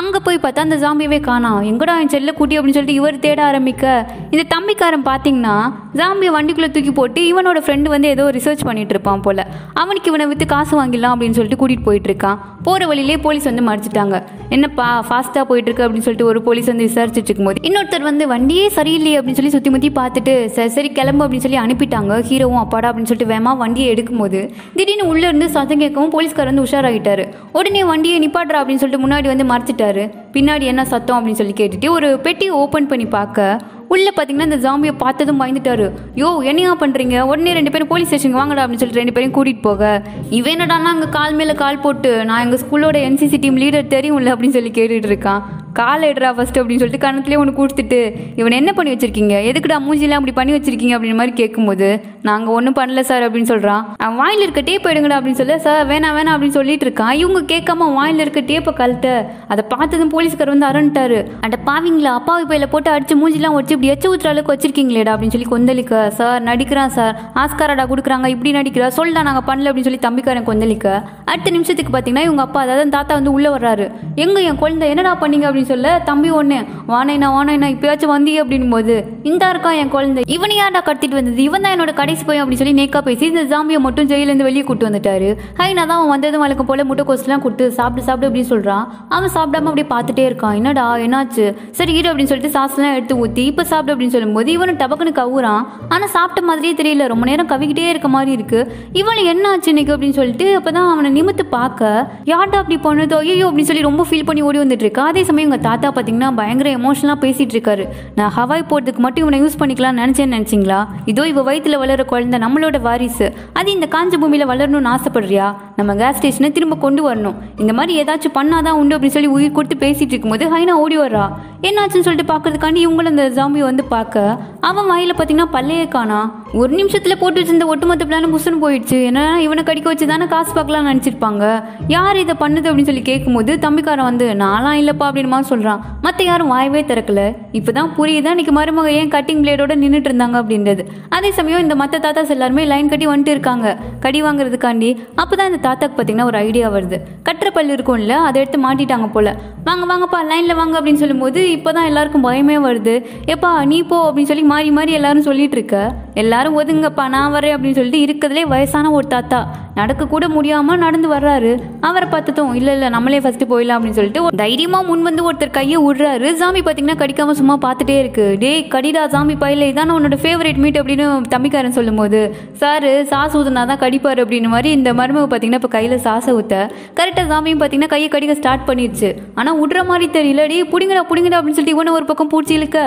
அங்கே போய் பார்த்தா அந்த ஜாம்பியவே காணாம் எங்கடா என் செல்ல கூட்டி அப்படின்னு சொல்லிட்டு இவர் தேட ஆரம்பிக்க. இந்த தம்பிக்காரன் பார்த்தீங்கன்னா ஜாம்பியை வண்டிக்குள்ளே தூக்கி போட்டு இவனோட ஃப்ரெண்டு வந்து ஏதோ ரிசர்ச் பண்ணிட்டு இருப்பான் போல. அவனுக்கு இவனை விற்று காசு வாங்கிடலாம் அப்படின்னு சொல்லிட்டு கூட்டிகிட்டு போயிட்டு இருக்கான். போகிற வழியிலே போலீஸ் வந்து மறைச்சிட்டாங்க என்னப்பா ஃபாஸ்ட்டாக போயிட்டு இருக்கு அப்படின்னு சொல்லிட்டு ஒரு போலீஸ் வந்து விசாரிச்சுட்டு இருக்கும்போது இன்னொருத்தர் வந்து வண்டியே சரியில்லையே அப்படின்னு சொல்லி சுற்றி முற்றி பார்த்துட்டு சரி சரி கிளம்பு அப்படின்னு சொல்லி அனுப்பிட்டாங்க. ஹீரோவும் அப்பாடா அப்படின்னு சொல்லிட்டு வேமா வண்டியை எடுக்கும்போது திடீர்னு உள்ளே இருந்து சத்தம் கேட்கவும் போலீஸ்கார் வந்து உஷாராக ஆகிட்டாரு உடனே வண்டியை நிப்பாட்றா அப்படின்னு சொல்லிட்டு முன்னாடி வந்து மறைச்சிட்டாரு. பின்னாடி என்ன சத்தம் அப்படின்னு சொல்லி கேட்டுட்டு ஒரு பெட்டியை ஓப்பன் பண்ணி பார்க்க உள்ளே பார்த்தீங்கன்னா இந்த ஜாம்பியை பார்த்ததும் பயந்துட்டாரு. யோ என்னையா பண்ணுறீங்க உடனே ரெண்டு பேரும் போலீஸ் ஸ்டேஷனுக்கு வாங்கடா அப்படின்னு சொல்லிட்டு ரெண்டு பேரும் கூட்டிகிட்டு போக. இவன் என்னடான்னா அங்கே கால் மேலே கால் போட்டு நான் எங்கள் ஸ்கூலோட என்சிசி டீம் லீடர் தெரியும்ல அப்படின்னு சொல்லி கேட்டுட்டு இருக்கான். கால் எடுறா ஃபர்ஸ்ட் அப்படின்னு சொல்லிட்டு கணத்துலேயே ஒன்று கொடுத்துட்டு இவன் என்ன பண்ணி வச்சிருக்கீங்க? எதுக்குடா மூஞ்சிலாம் அப்படி பண்ணி வச்சிருக்கீங்க? அப்படின்னு மாதிரி கேட்கும்போது நாங்கள் ஒன்றும் பண்ணல சார் அப்படின்னு சொல்கிறான் அவன் வாயில் இருக்க டேப் எடுங்கடா அப்படின்னு சொல்ல சார் வேணாம் வேணாம் அப்படின்னு சொல்லிட்டு இருக்கான். இவங்க கேட்காம வாயில் இருக்க டேப்பை கழட்ட அதை பார்த்ததும் போலீஸ்கார் வந்து அரண்டாரு அந்த பாவிங்களா அப்பாவி பையில போட்டு அடிச்சு மூஞ்சிலாம் வச்சு இப்படி எச்ச ஊத்துற அளவுக்கு வச்சிருக்கீங்களேடா அப்படின்னு சொல்லி கொந்தளிக்க சார் நடிக்கிறான் சார். ஆஸ்காராடா கொடுக்குறாங்க இப்படி நடிக்கிறா. சொல்டா நாங்கள் பண்ணல அப்படின்னு சொல்லி தம்பிக்காரன் கொந்தளிக்க. அடுத்த நிமிஷத்துக்கு பார்த்தீங்கன்னா இவங்க அப்பா அதாவது தாத்தா வந்து உள்ளே வர்றாரு. எங்கே என் குழந்தை? என்னடா பண்ணீங்க? அப்படின்னு சொல்ல தம்பி ஒன்று வானேண்ணா வானேண்ணா இப்பயாச்சும் வந்தீங்க அப்படின் போது இந்த இருக்கா என் குழந்தை. இவனை யாரா கடத்திட்டு வந்தது? இவன் தான் என்னோட கடைசி போய் அப்படின்னு சொல்லி நேக்கா பேசி இந்த ஜாம்பியை மட்டும் ஜெயிலேருந்து வெளியே கூட்டு வந்துட்டாரு. ஹைனா தான் அவன் வந்ததும் வழக்கம் போல முட்டைக்கோஸ்லாம் கொடுத்து சாப்பிட்டு சாப்பிட்டு அப்படின்னு சொல்கிறான் அவன் சாப்பிடாம அப்படியே பார்த்துட்டே இருக்கான். என்னடா என்னாச்சு? சரி இரு அப்படின்னு சொல்லிட்டு சாஸ்லாம் எடுத்து ஊற்றி இப்போ சாப்பிடு அப்படின்னு சொல்லும்போது இவனும் டபக்குன்னு கவுறான். ஆனால் சாப்பிட்ட மாதிரியே தெரியல. ரொம்ப நேரம் கவிக்கிட்டே இருக்க மாதிரி இருக்கு. இவன் என்ன ஆச்சு இன்னைக்கு அப்படின்னு சொல்லிட்டு அப்பதான் அவனை நிமித்து பார்க்க யார்டா அப்படி பண்ணதோ? ஐயோ அப்படின்னு சொல்லி ரொம்ப ஃபீல் பண்ணி ஓடி வந்துட்டு இருக்கா. அதே சமயம் எங்க தாத்தா பார்த்தீங்கன்னா பயங்கர எமோஷனலாக பேசிட்டு இருக்காரு. நான் ஹவாய் போகிறதுக்கு மட்டும் இவனை யூஸ் பண்ணிக்கலாம்னு நினச்சேன்னு நினச்சிங்களா? இதோ இவ வயிற்றுல வளர குழந்தை நம்மளோட வாரிசு. அது இந்த காஞ்ச பூமியில் வளரணும்னு ஆசைப்படுறியா? நம்ம கேஸ் ஸ்டேஷனை திரும்ப கொண்டு வரணும். இந்த மாதிரி ஏதாச்சும் பண்ணாதான் உண்டு அப்படின்னு சொல்லி உயிர் கொடுத்து பேசிட்டு இருக்கும்போது ஹைனா ஓடி வர்றா. என்னாச்சுன்னு சொல்லிட்டு பார்க்கறதுக்காண்டி இவங்களும் அந்த ஜாம்பி வந்து பார்க்க அவன் வாயில பார்த்தீங்கன்னா பல்லையே காணா. ஒரு நிமிஷத்தில் போட்டு வச்சிருந்த ஒட்டுமொத்த பிளான் புசுன்னு போயிடுச்சு. ஏன்னா இவனை கடிக்க வச்சு தானே காசு பார்க்கலாம்னு நினச்சிருப்பாங்க. யார் இதை பண்ணுது அப்படின்னு சொல்லி கேட்கும்போது தம்பிக்காரன் வந்து நான்லாம் இல்லைப்பா அப்படின்னு மாதிரி சொல்கிறான் மற்ற யாரும் வாயவே திறக்கல. இப்போ தான் புரியுதா? இன்னைக்கு மருமக ஏன் கட்டிங் பிளேடோட நின்றுட்டு இருந்தாங்க அப்படின்றது. அதே சமயம் இந்த மற்ற தாத்தாஸ் எல்லாருமே லைன் கட்டி வந்துட்டு இருக்காங்க. கடி வாங்குறதுக்காண்டி. அப்பதான் இந்த தாத்தாக்கு பார்த்தீங்கன்னா ஒரு ஐடியா வருது. கட்டுற பல்லு இருக்கும்ல அதை எடுத்து மாட்டிட்டாங்க போல். வாங்க வாங்கப்பா லைனில் வாங்க அப்படின்னு சொல்லும்போது இப்போதான் எல்லாருக்கும் பயமே வருது. எப்பா நீ போ அப்படின்னு சொல்லி மாறி மாறி எல்லாரும் சொல்லிட்டு இருக்க. எல்லாரும் ஒதுங்கப்பா நான் வரேன் அப்படின்னு சொல்லிட்டு இருக்கிறதுலே வயசான ஒரு தாத்தா. நடக்க கூட முடியாம நடந்து வர்றாரு. அவரை பார்த்ததும் இல்ல இல்ல நம்மளே ஃபர்ஸ்ட் போயிடலாம் அப்படின்னு சொல்லிட்டு ஒரு தைரியமா முன் வந்து ஒருத்தர் கையை விடுறாரு. சாமி பாத்தீங்கன்னா கடிக்காம சும்மா பார்த்துட்டே இருக்கு. டேய் கடிடா சாமி பயில இதான் உன்னோட ஃபேவரட் மீட் அப்படின்னு தம்பிக்காரன் சொல்லும்போது சாரு சாஸ் ஊதுனா தான் கடிப்பாரு அப்படின்னு மாதிரி இந்த மருமக பாத்தீங்கன்னா இப்போ கையில சாசை ஊத்த கரெக்டா சாமியும் பாத்தீங்கன்னா கையை கடிக்க ஸ்டார்ட் பண்ணிடுச்சு ஆனா விடுற மாதிரி தெரியல டே புடிங்கடா புடிங்கடா அப்படின்னு சொல்லிட்டு இவனை ஒரு பக்கம் பூச்சி இழுக்க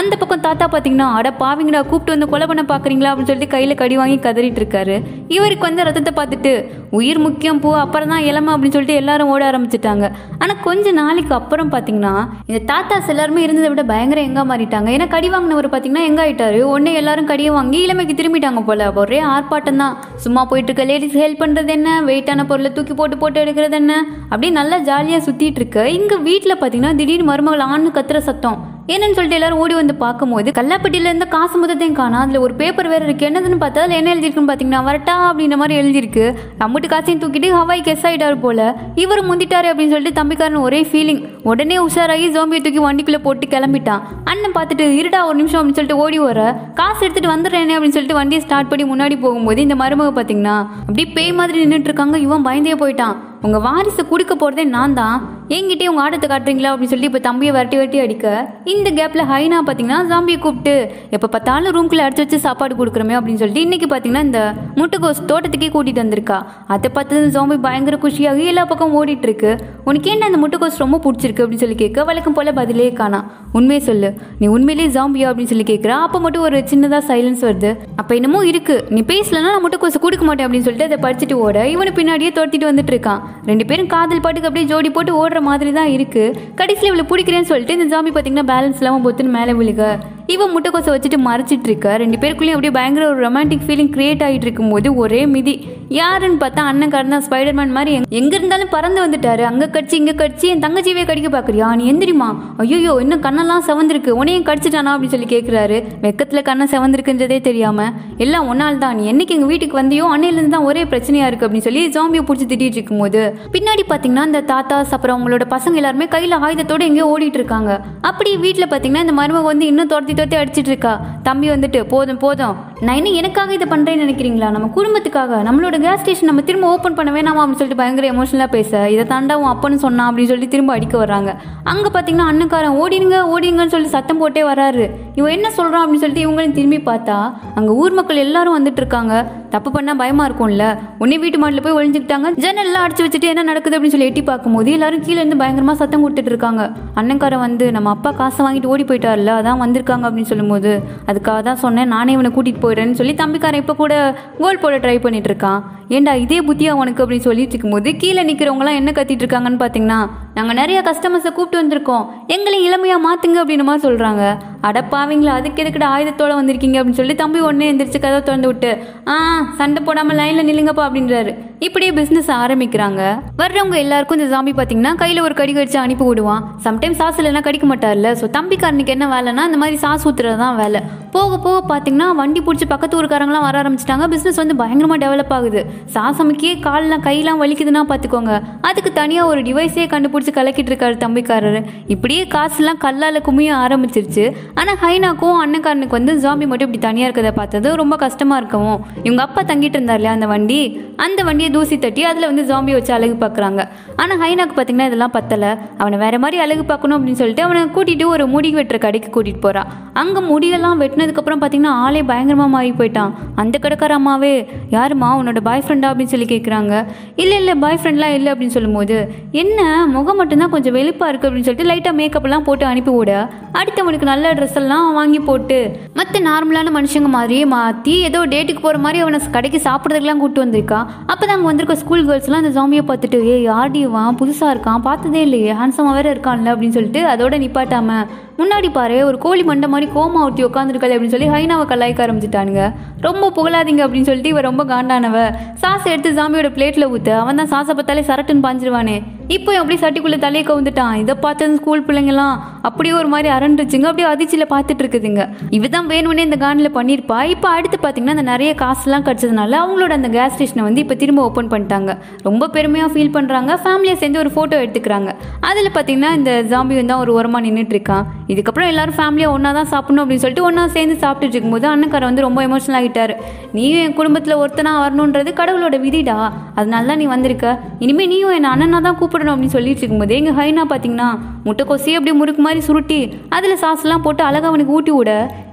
அந்த பக்கம் தாத்தா பாத்தீங்கன்னா அட பாவிங்கடா கூப்பிட்டு வந்து கொலை பண்ண பார்க்குறீங்களா அப்படின்னு சொல்லிட்டு கையில் கடி வாங்கி கதறிட்டு இருக்காரு. இவருக்கு வந்து ரத்தத்தை பார்த்துட்டு உயிர் முக்கியம் பூ அப்புறம் தான் இளமை அப்படின்னு சொல்லிட்டு எல்லாரும் ஓட ஆரம்பிச்சிட்டாங்க. ஆனால் கொஞ்ச நாளைக்கு அப்புறம் பார்த்தீங்கன்னா இந்த தாத்தாஸ் எல்லாருமே இருந்ததை விட பயங்கர எங்கே மாறிட்டாங்க. ஏன்னா கடி வாங்கினவர் பார்த்தீங்கன்னா எங்க ஆயிட்டாரு? உடனே எல்லாரும் கடியை வாங்கி இளமைக்கு திரும்பிட்டாங்க போல. ஒரே ஆர்ப்பாட்டம் தான். சும்மா போயிட்டு இருக்க லேடிஸ் ஹெல்ப் பண்ணுறது என்ன? வெயிட்டான பொருளை தூக்கி போட்டு போட்டு எடுக்கிறது என்ன? அப்படியே நல்லா ஜாலியாக சுற்றிட்டு இருக்கு. இங்கே வீட்டில் பார்த்தீங்கன்னா திடீர்னு மருமகள் ஆண் கத்துற சத்தம். என்னன்னு சொல்லிட்டு எல்லாரும் ஓடி வந்து பார்க்கும்போது கல்லாப்பட்டியில இருந்த காசு மொத்தத்தையும் காணா அதுல ஒரு பேப்பர் வேற இருக்கு. என்னதுன்னு பார்த்தா அதுல என்ன எழுதிருக்குன்னு பாத்தீங்கன்னா வரட்டா அப்படின்ற மாதிரி எழுதிருக்கு நம்மட்டு காசையும் தூக்கிட்டு ஹவாய் கெஸ் ஆயிட்டாரு போல. இவர் முந்திட்டாரு அப்படின்னு சொல்லிட்டு தம்பிக்காரன் ஒரே ஃபீலிங் உடனே உஷாராகி ஜோம்பியை தூக்கி வண்டிக்குள்ள போட்டு கிளம்பிட்டான். அண்ணன் பார்த்துட்டு இருடா ஒரு நிமிஷம் அப்படின்னு சொல்லிட்டு ஓடி வர. காசு எடுத்துட்டு வந்துடுறேனே அப்படின்னு சொல்லிட்டு வண்டியை ஸ்டார்ட் பண்ணி முன்னாடி போகும்போது இந்த மருமக பாத்தீங்கன்னா அப்படியே பேய் மாதிரி நின்றுட்டு இருக்காங்க. இவன் பயந்தே போயிட்டான். உங்க வாரிசு கொடுக்க போறதே நான் தான். என்கிட்டயே உங்க ஆட்டத்தை காட்டுறீங்களா அப்படின்னு சொல்லி இப்போ தம்பியை வரட்டி வரட்டி அடிக்க இந்த கேப்ல ஹைனா பாத்தீங்கன்னா ஜாம்பியை கூப்பிட்டு எப்போ பார்த்தாலும் ரூம்குள்ள அடிச்சு வச்சு சாப்பாடு கொடுக்குறோமே அப்படின்னு சொல்லிட்டு இன்னைக்கு பாத்தீங்கன்னா இந்த முட்டைகோஸ் தோட்டத்துக்கே கூட்டிட்டு வந்திருக்கா. அதை பார்த்து ஜாம்பி பயங்கர குஷியாகி எல்லா பக்கம் ஓடிட்டு இருக்கு. உனக்கு என்ன அந்த முட்டைகோஸ் ரொம்ப பிடிச்சிருக்கு அப்படின்னு சொல்லி கேட்க வழக்கம் போல பதிலே காணா. உண்மையை சொல்லு. நீ உண்மையிலேயே ஜாம்பியா அப்படின்னு சொல்லி கேட்குறா. அப்போ மட்டும் ஒரு சின்னதா சைலன்ஸ் வருது. அப்போ என்னமோ இருக்கு. நீ பேசலன்னா நான் முட்டைக்கோஸ் கொடுக்க மாட்டேன் அப்படின்னு சொல்லிட்டு அதை படிச்சுட்டு ஓட இவனு பின்னாடியே துரத்திட்டு வந்துட்டு இருக்கான். ரெண்டு பேரும் காதல் பாட்டுக்கு அப்படியே ஜோடி போட்டு ஓடுற மாதிரி தான் இருக்கு. கடைசியில் இவளை பிடிக்கிறேன்னு சொல்லிட்டு இந்த ஜாம்பி பார்த்தீங்கன்னா பேலன்ஸ் இல்லாமல் பொத்துன்னு மேலே விழுக. இவன் முட்டைக்கோசை வச்சுட்டு மறைச்சிட்டு இருக்க. ரெண்டு பேருக்குள்ளேயும் அப்படியே பயங்கர ஒரு ரொமான்டிக் ஃபீலிங் கிரியேட் ஆகிட்டு இருக்கும்போது ஒரே மிதி. யாருன்னு பார்த்தா அண்ணன் தான் ஸ்பைடர்மேன் மாதிரி எங்க- இருந்தாலும் பறந்து வந்துட்டாரு. அங்க கடிச்சு இங்க கடிச்சு என் தங்கச்சியவே கடிக்க பாக்குறியா நீ எந்திரிமா ஐயோ இன்னும் கண்ணெல்லாம் செவந்திருக்கு. உனையும் கடிச்சிட்டானா அப்படின்னு சொல்லி கேட்குறாரு வெக்கத்துல கண்ணை செவந்திருக்குன்றதே தெரியாம. எல்லாம் ஒன்னால் தான் நீ என்னைக்கு எங்க வீட்டுக்கு வந்தியோ அன்னையிலேருந்து தான் ஒரே பிரச்சனையா இருக்கு அப்படின்னு சொல்லி ஜாம்பியை பிடிச்சி திட்டிட்டு இருக்கும்போது பின்னாடி பாத்தீங்கன்னா இந்த தாத்தாஸ் அப்புறம் அவங்களோட பசங்க எல்லாருமே கையில ஆயுதத்தோட எங்கேயோ ஓடிட்டு இருக்காங்க அப்படி வீட்டுல பாத்தீங்கன்னா இந்த மருமக வந்து இன்னும் துரத்தி துரத்தி அடிச்சிட்டு இருக்கா தம்பி வந்துட்டு போதும் போதும். நான் என்ன எனக்காக இதை பண்ணுறேன்னு நினைக்கிறீங்களா? நம்ம குடும்பத்துக்காக. நம்மளோட கேஸ் ஸ்டேஷன் நம்ம திரும்ப ஓப்பன் பண்ண வேணாமா அப்படின்னு சொல்லிட்டு பயங்கர எமோஷனலாக பேச. இதை தாண்டா உன் அப்பன்னு சொன்னான் அப்படின்னு சொல்லி திரும்ப அடிக்க வர்றாங்க. அங்கே பார்த்தீங்கன்னா அண்ணக்காரன் ஓடிடுங்க ஓடிங்கன்னு சொல்லி சத்தம் போட்டே வராரு இவன் என்ன சொல்கிறான் அப்படின்னு சொல்லிட்டு இவங்களும் திரும்பி பார்த்தா அங்கே ஊர் மக்கள் எல்லாரும் வந்துட்டு இருக்காங்க. தப்பு பண்ணால் பயமாக இருக்கும்ல. உன்னே வீட்டு மாட்டில் போய் ஒளிஞ்சுக்கிட்டாங்க. ஜன்னல்லாம் அடிச்சு வச்சுட்டு என்ன நடக்குது அப்படின்னு சொல்லி எட்டி பார்க்கும்போது எல்லாரும் கீழே இருந்து பயங்கரமாக சத்தம் கொடுத்துட்டு இருக்காங்க. அண்ணன்காரன் வந்து நம்ம அப்பா காசை வாங்கிட்டு ஓடி போயிட்டார்ல அதான் வந்திருக்காங்க அப்படின்னு சொல்லும்போது அதுக்காக தான் சொன்னேன். நானே இவனை கூட்டிட்டு போயிடுறேன்னு சொல்லி தம்பிக்காரன் இப்போ கூட கோல் போட ட்ரை பண்ணிட்டு இருக்கான் ஏண்டா இதே புத்தியா உனக்கு அப்படின்னு சொல்லிட்டு இருக்கும்போது கீழே நிற்கிறவங்களாம் என்ன கத்திட்டு இருக்காங்கன்னு பார்த்தீங்கன்னா நாங்கள் நிறைய கஸ்டமர்ஸை கூப்பிட்டு வந்திருக்கோம். எங்களை இளமையாக மாற்றுங்க அப்படின்னு சொல்கிறாங்க அடப்பாவீங்களா அதுக்கு எதுக்கிட்ட ஆயுதத்தோட வந்திருக்கீங்க அப்படின்னு சொல்லி தம்பி உடனே எந்திரிச்சு கதை திறந்து விட்டு ஆ சண்டை போடாமல் லைனில் நில்லுங்கப்பா அப்படின்றாரு. இப்படியே பிஸ்னஸ் ஆரம்பிக்கிறாங்க. வர்றவங்க எல்லாருக்கும் இந்த ஜாம்பி பார்த்தீங்கன்னா கையில் ஒரு கடி கடிச்சு அனுப்பி விடுவான். சம்டைம் சாஸ் இல்லைன்னா கடிக்க மாட்டார்ல. ஸோ தம்பிக்காரனுக்கு என்ன வேலைன்னா இந்த மாதிரி சாஸ் ஊத்துறது தான் வேலை. போக போக பார்த்தீங்கன்னா வண்டி பிடிச்சி பக்கத்து ஊருக்காரங்களாம் வர ஆரம்பிச்சிட்டாங்க. பிஸ்னஸ் வந்து பயங்கரமாக டெவலப் ஆகுது. சாசமிக்கே கால்லாம் கையெல்லாம் வலிக்குதுன்னா பார்த்துக்கோங்க அதுக்கு தனியாக ஒரு டிவைஸே கண்டுபிடிச்சி கலக்கிட்டு இருக்காரு தம்பிக்காரர். இப்படியே காசுலாம் கல்லால் குமிய ஆரம்பிச்சிருச்சு. ஆனால் ஹைனாக்கும் அண்ணக்காரனுக்கு வந்து ஜாம்பி மட்டும் இப்படி தனியாக இருக்கிறத பார்த்தது ரொம்ப கஷ்டமாக இருக்கவும். இவங்க அப்பா தங்கிட்டு இருந்தார் இல்லையா அந்த வண்டி? அந்த வண்டியை தூசி தட்டி அதில் வந்து ஜாம்பி வச்சு அழகு பார்க்குறாங்க ஆனால் ஹைனாக்கு பார்த்தீங்கன்னா இதெல்லாம் பத்தலை. அவனை வேறு மாதிரி அழகு பார்க்கணும் அப்படின்னு சொல்லிட்டு அவனை கூட்டிகிட்டு ஒரு முடி வெட்டுற கடைக்கு கூட்டிகிட்டு போகிறான் அங்கே முடியெல்லாம் வெட்டினதுக்கப்புறம் பார்த்தீங்கன்னா ஆளே பயங்கரமாக மாறி போயிட்டான். அந்த கடைக்கார அம்மாவே யாரும்மா உன்னோட பாய் ஃப்ரெண்டா அப்படின்னு சொல்லி கேட்குறாங்க இல்லை இல்லை பாய் ஃப்ரெண்ட்லாம் இல்லை அப்படின்னு சொல்லும்போது என்ன முகம் மட்டும்தான் கொஞ்சம் வெளுப்பாக இருக்குது அப்படின்னு சொல்லிட்டு லைட்டாக மேக்கப்லாம் போட்டு அனுப்பி விட. அடுத்தவனுக்கு நல்ல ட்ரெஸ் எல்லாம் வாங்கி போட்டு மற்ற நார்மலான மனுஷங்க மாதிரியே மாற்றி ஏதோ டேட்டுக்கு போகிற மாதிரி அவனை கடைக்கு சாப்பிட்றதுக்கெல்லாம் கூப்பிட்டு வந்திருக்கான் அப்போ தான் அங்கே வந்திருக்க ஸ்கூல் கேர்ள்ஸ்லாம் அந்த ஜாம்பியை பார்த்துட்டு ஏ யார்டிவான் புதுசாக இருக்கான். பார்த்ததே இல்லையே. ஹேண்ட்ஸமாக வேற இருக்கான்ல அப்படின்னு சொல்லிட்டு அதோட நிப்பாட்டாம முன்னாடி பாரு ஒரு கோழி மண்டை மாதிரி கோமா ஒருத்தி உட்காந்துருக்கல அப்படின்னு சொல்லி ஹைனாவை கலாய்க்க ஆரம்பிச்சிட்டானுங்க. ரொம்ப புகழாதீங்க அப்படின்னு சொல்லிட்டு இவ ரொம்ப காண்டானவ. சாஸை எடுத்து ஜாம்பியோட பிளேட்டில் ஊற்று அவன் தான் சாஸை பார்த்தாலே சரட்டுன்னு பாஞ்சிருவானே. இப்போ எப்படி சட்டிக்குள்ளே தலையை கவுந்துட்டான்? இதை பார்த்து ஸ்கூல் பிள்ளைங்கலாம் அப்படியே ஒரு மாதிரி அரண்டுச்சுங்க அப்படியே அதிர்ச்சியில் பார்த்துட்டு இருக்குதுங்க. இவதான் வேணும்னே இந்த காண்டில் பண்ணியிருப்பா. இப்போ அடுத்து பார்த்தீங்கன்னா அந்த நிறைய காசுலாம் கிடச்சதுனால அவங்களோட அந்த கேஸ் ஸ்டேஷனை வந்து இப்போ திரும்ப ஓப்பன் பண்ணிட்டாங்க. ரொம்ப பெருமையாக ஃபீல் பண்ணுறாங்க ஃபேமிலியாக சேர்ந்து ஒரு ஃபோட்டோ எடுத்துக்கிறாங்க. அதில் பார்த்தீங்கன்னா இந்த ஜாம்பி வந்து ஒரு ஓரமாக நின்றுட்டு இருக்கான். இதுக்கப்புறம் எல்லாரும் ஃபேமிலியாக ஒன்றா தான் சாப்பிடணும் அப்படின்னு சொல்லிட்டு ஒன்றா சேர்ந்து சாப்பிட்டுட்டு இருக்கும்போது அண்ணக்கார வந்து ரொம்ப எமோஷனல் ஆகிட்டார். நீயும் என் குடும்பத்தில் ஒருத்தனா வரணுன்றது கடவுளோட விதிடா. அதனால தான் நீ வந்திருக்க. இனிமேல் நீயும் என் அண்ணனா தான் கூப்பிடணும் அப்படின்னு சொல்லிட்டு இருக்கும்போது எங்கள் ஹைனா பார்த்தீங்கன்னா முட்டைக்கோசி அப்படியே முறுக்கு மாதிரி சுருட்டி அதில் சாஸ்லாம் போட்டு அழகாக அவனுக்கு ஊட்டி விட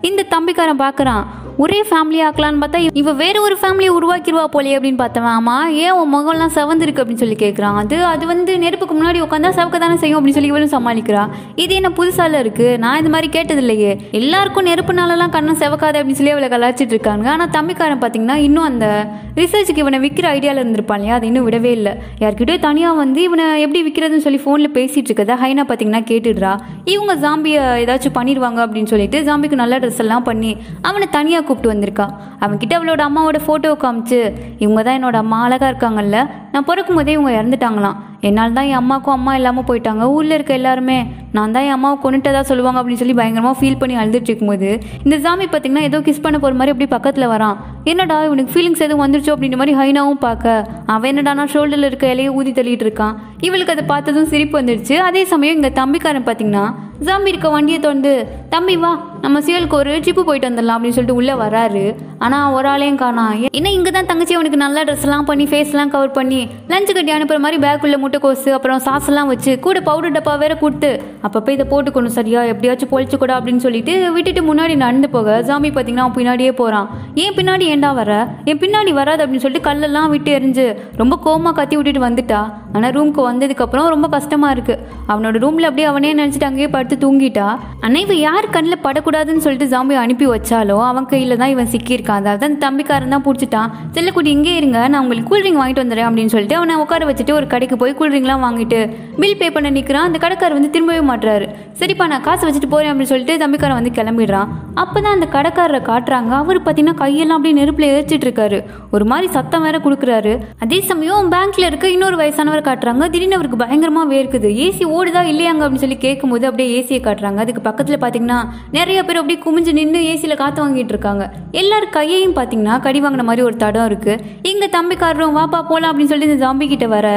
இந்த தம்பிக்காரன் பார்க்குறான் ஒரே ஃபேமிலி ஆக்கலான்னு பார்த்தா இவ வேற ஒரு ஃபேமிலியை உருவாக்கிடுவா போலே அப்படின்னு பார்த்தவன். ஆமா ஏன் உன் முகம்லாம் செவந்திருக்கு அப்படின்னு சொல்லி கேட்குறான் அது அது வந்து நெருப்புக்கு முன்னாடி உட்காந்தா செவக்க தானே செய்யும் அப்படின்னு சொல்லி இவளும் சமாளிக்கிறா. இது என்ன புதுசால இருக்கு? நான் இது மாதிரி கேட்டது இல்லையே எல்லாருக்கும் நெருப்புனாலலாம் கண்ணம் செவக்காது அப்படின்னு சொல்லி அவளை கலாச்சிட்டு இருக்காங்க ஆனால் தம்பிக்காரன் பார்த்தீங்கன்னா இன்னும் அந்த ரிசர்ச்சுக்கு இவனை விற்கிற ஐடியாவில் இருந்திருப்பான் இல்லையா? அது இன்னும் விடவே இல்லை. யார்கிட்டயோ தனியாக வந்து இவனை எப்படி விற்கிறதுன்னு சொல்லி ஃபோனில் பேசிகிட்டு இருக்கதை ஹைனா பார்த்தீங்கன்னா கேட்டுடுறா. இவங்க ஜாம்பியை ஏதாச்சும் பண்ணிடுவாங்க அப்படின்னு சொல்லிட்டு ஜாம்பிக்கு நல்ல ட்ரெஸ் எல்லாம் பண்ணி அவனை தனியாக கூப்பிட்டு வந்திருக்கா. அவன்கிட்ட அவளோட அம்மாவோட ஃபோட்டோ காமிச்சு இவங்க தான் என்னோட அம்மா அழகாக இருக்காங்கல்ல நான் பிறக்கும் போதே இவங்க இறந்துட்டாங்களாம். என்னால் தான் என் அம்மாவுக்கும் அம்மா இல்லாமல் போயிட்டாங்க. ஊரில் இருக்க எல்லாருமே நான் தான் என் அம்மாவை கொண்டுட்டதா சொல்லுவாங்க அப்படின்னு சொல்லி பயங்கரமாக ஃபீல் பண்ணி அழுதுட்டு இருக்கும்போது இந்த ஜாமி பார்த்தீங்கன்னா ஏதோ கிஸ் பண்ண போகிற மாதிரி அப்படி பக்கத்தில் வரான். என்னடா இவனுக்கு ஃபீலிங்ஸ் எதுவும் வந்துருச்சோ அப்படின்ற மாதிரி ஹைனாவும் பார்க்க. அவன் என்னடானா ஷோல்டரில் இருக்க இலையை ஊதி தள்ளிட்டு இருக்கான். இவளுக்கு அதை பார்த்ததும் சிரிப்பு வந்துடுச்சு அதே சமயம் இங்கே தம்பிக்காரன் பார்த்தீங்கன்னா ஜாம்பி இருக்க வண்டியை தொண்டு தம்பி வா நம்ம சியலுக்கு ஒரு ட்ரிப்பு போயிட்டு வந்துடலாம் அப்படின்னு சொல்லிட்டு உள்ளே வராரு. ஆனால் ஒரு ஆளையும் காணா. ஏன்னா இங்கே தான் தங்கச்சி அவனுக்கு நல்ல ட்ரெஸ் எல்லாம் பண்ணி ஃபேஸ்லாம் கவர் பண்ணி லஞ்சு கட்டி அனுப்புற மாதிரி பேக்குள்ளே முட்டைக்கோசு அப்புறம் சாஸ் எல்லாம் வச்சு கூட பவுடர் டப்பா வேற கொடுத்து அப்பப்போ இதை போட்டுக்கணும் சரியா? எப்படியாச்சும் பொழிச்சு கூட அப்படின்னு சொல்லிட்டு விட்டுட்டு முன்னாடி நடந்து போக ஜாமி பார்த்தீங்கன்னா அவன் பின்னாடியே போகிறான் ஏன் பின்னாடி ஏன்டா வர? என் பின்னாடி வராது அப்படின்னு சொல்லிட்டு கல்லெல்லாம் விட்டு எரிஞ்சு ரொம்ப கோமா கத்தி விட்டுட்டு வந்துட்டா. ஆனால் ரூமுக்கு வந்ததுக்கப்புறம் ரொம்ப கஷ்டமாக இருக்குது அவனோட ரூமில் அப்படியே அவனே நினச்சிட்டு அங்கேயே படுத்து தூங்கிட்டா. ஆனால் இவன் யார் கண்ணில் செல்லக்கூடாதுன்னு சொல்லிட்டு ஜாம்பி அனுப்பி வச்சாலோ அவன் கையில் தான் இவன் சிக்கியிருக்கான். அதாவது அந்த தம்பிக்காரன் தான் பிடிச்சிட்டான். செல்லக்குட்டி இங்கே இருங்க நான் உங்களுக்கு கூல்ட்ரிங்க் வாங்கிட்டு வந்துடுறேன் அப்படின்னு சொல்லிட்டு அவனை உட்கார வச்சுட்டு ஒரு கடைக்கு போய் கூல்ட்ரிங்க்லாம் வாங்கிட்டு பில் பே பண்ண நிற்கிறான் அந்த கடைக்காரர் வந்து திரும்பவே மாட்டுறாரு சரிப்பா நான் காசு வச்சுட்டு போகிறேன் அப்படின்னு சொல்லிட்டு தம்பிக்காரன் வந்து கிளம்பிடுறான். அப்போ தான் அந்த கடைக்காரரை காட்டுறாங்க. அவர் பார்த்தீங்கன்னா கையெல்லாம் அப்படியே நெருப்பில் எரிச்சிட்டு இருக்காரு ஒரு மாதிரி சத்தம் வேற கொடுக்குறாரு. அதே சமயம் பேங்க்ல இருக்க இன்னொரு வயசானவர் காட்டுறாங்க. திடீர்னு அவருக்கு பயங்கரமாக வேர்க்குது. ஏசி ஓடுதா இல்லையாங்க அப்படின்னு சொல்லி கேட்கும்போது அப்படியே ஏசியை காட்டுறாங்க. அதுக்கு பக்கத்தில் பார்த்தீங்கன்னா நிறைய நிறைய பேர் அப்படியே குமிஞ்சு நின்று ஏசியில் காற்று வாங்கிட்டு இருக்காங்க. எல்லாரும் கையையும் பார்த்தீங்கன்னா கடி வாங்கின மாதிரி ஒரு தடம் இருக்குது எங்கள் தம்பிக்காரரும் வாப்பா போகலாம் அப்படின்னு சொல்லிட்டு இந்த ஜாம்பி கிட்ட வர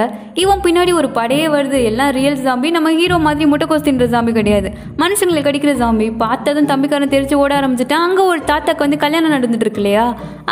இவன் பின்னாடி ஒரு படையே வருது. எல்லாம் ரியல் ஜாம்பி நம்ம ஹீரோ மாதிரி முட்டைக்கோஸ் தின்ற ஜாம்பி கிடையாது. மனுஷங்களை கடிக்கிற ஜாம்பி பார்த்ததும் தம்பிக்காரன் தெரிச்சு ஓட ஆரம்பிச்சுட்டான் அங்கே ஒரு தாத்தாக்கு வந்து கல்யாணம் நடந்துட்டு இருக்கு இல்லையா?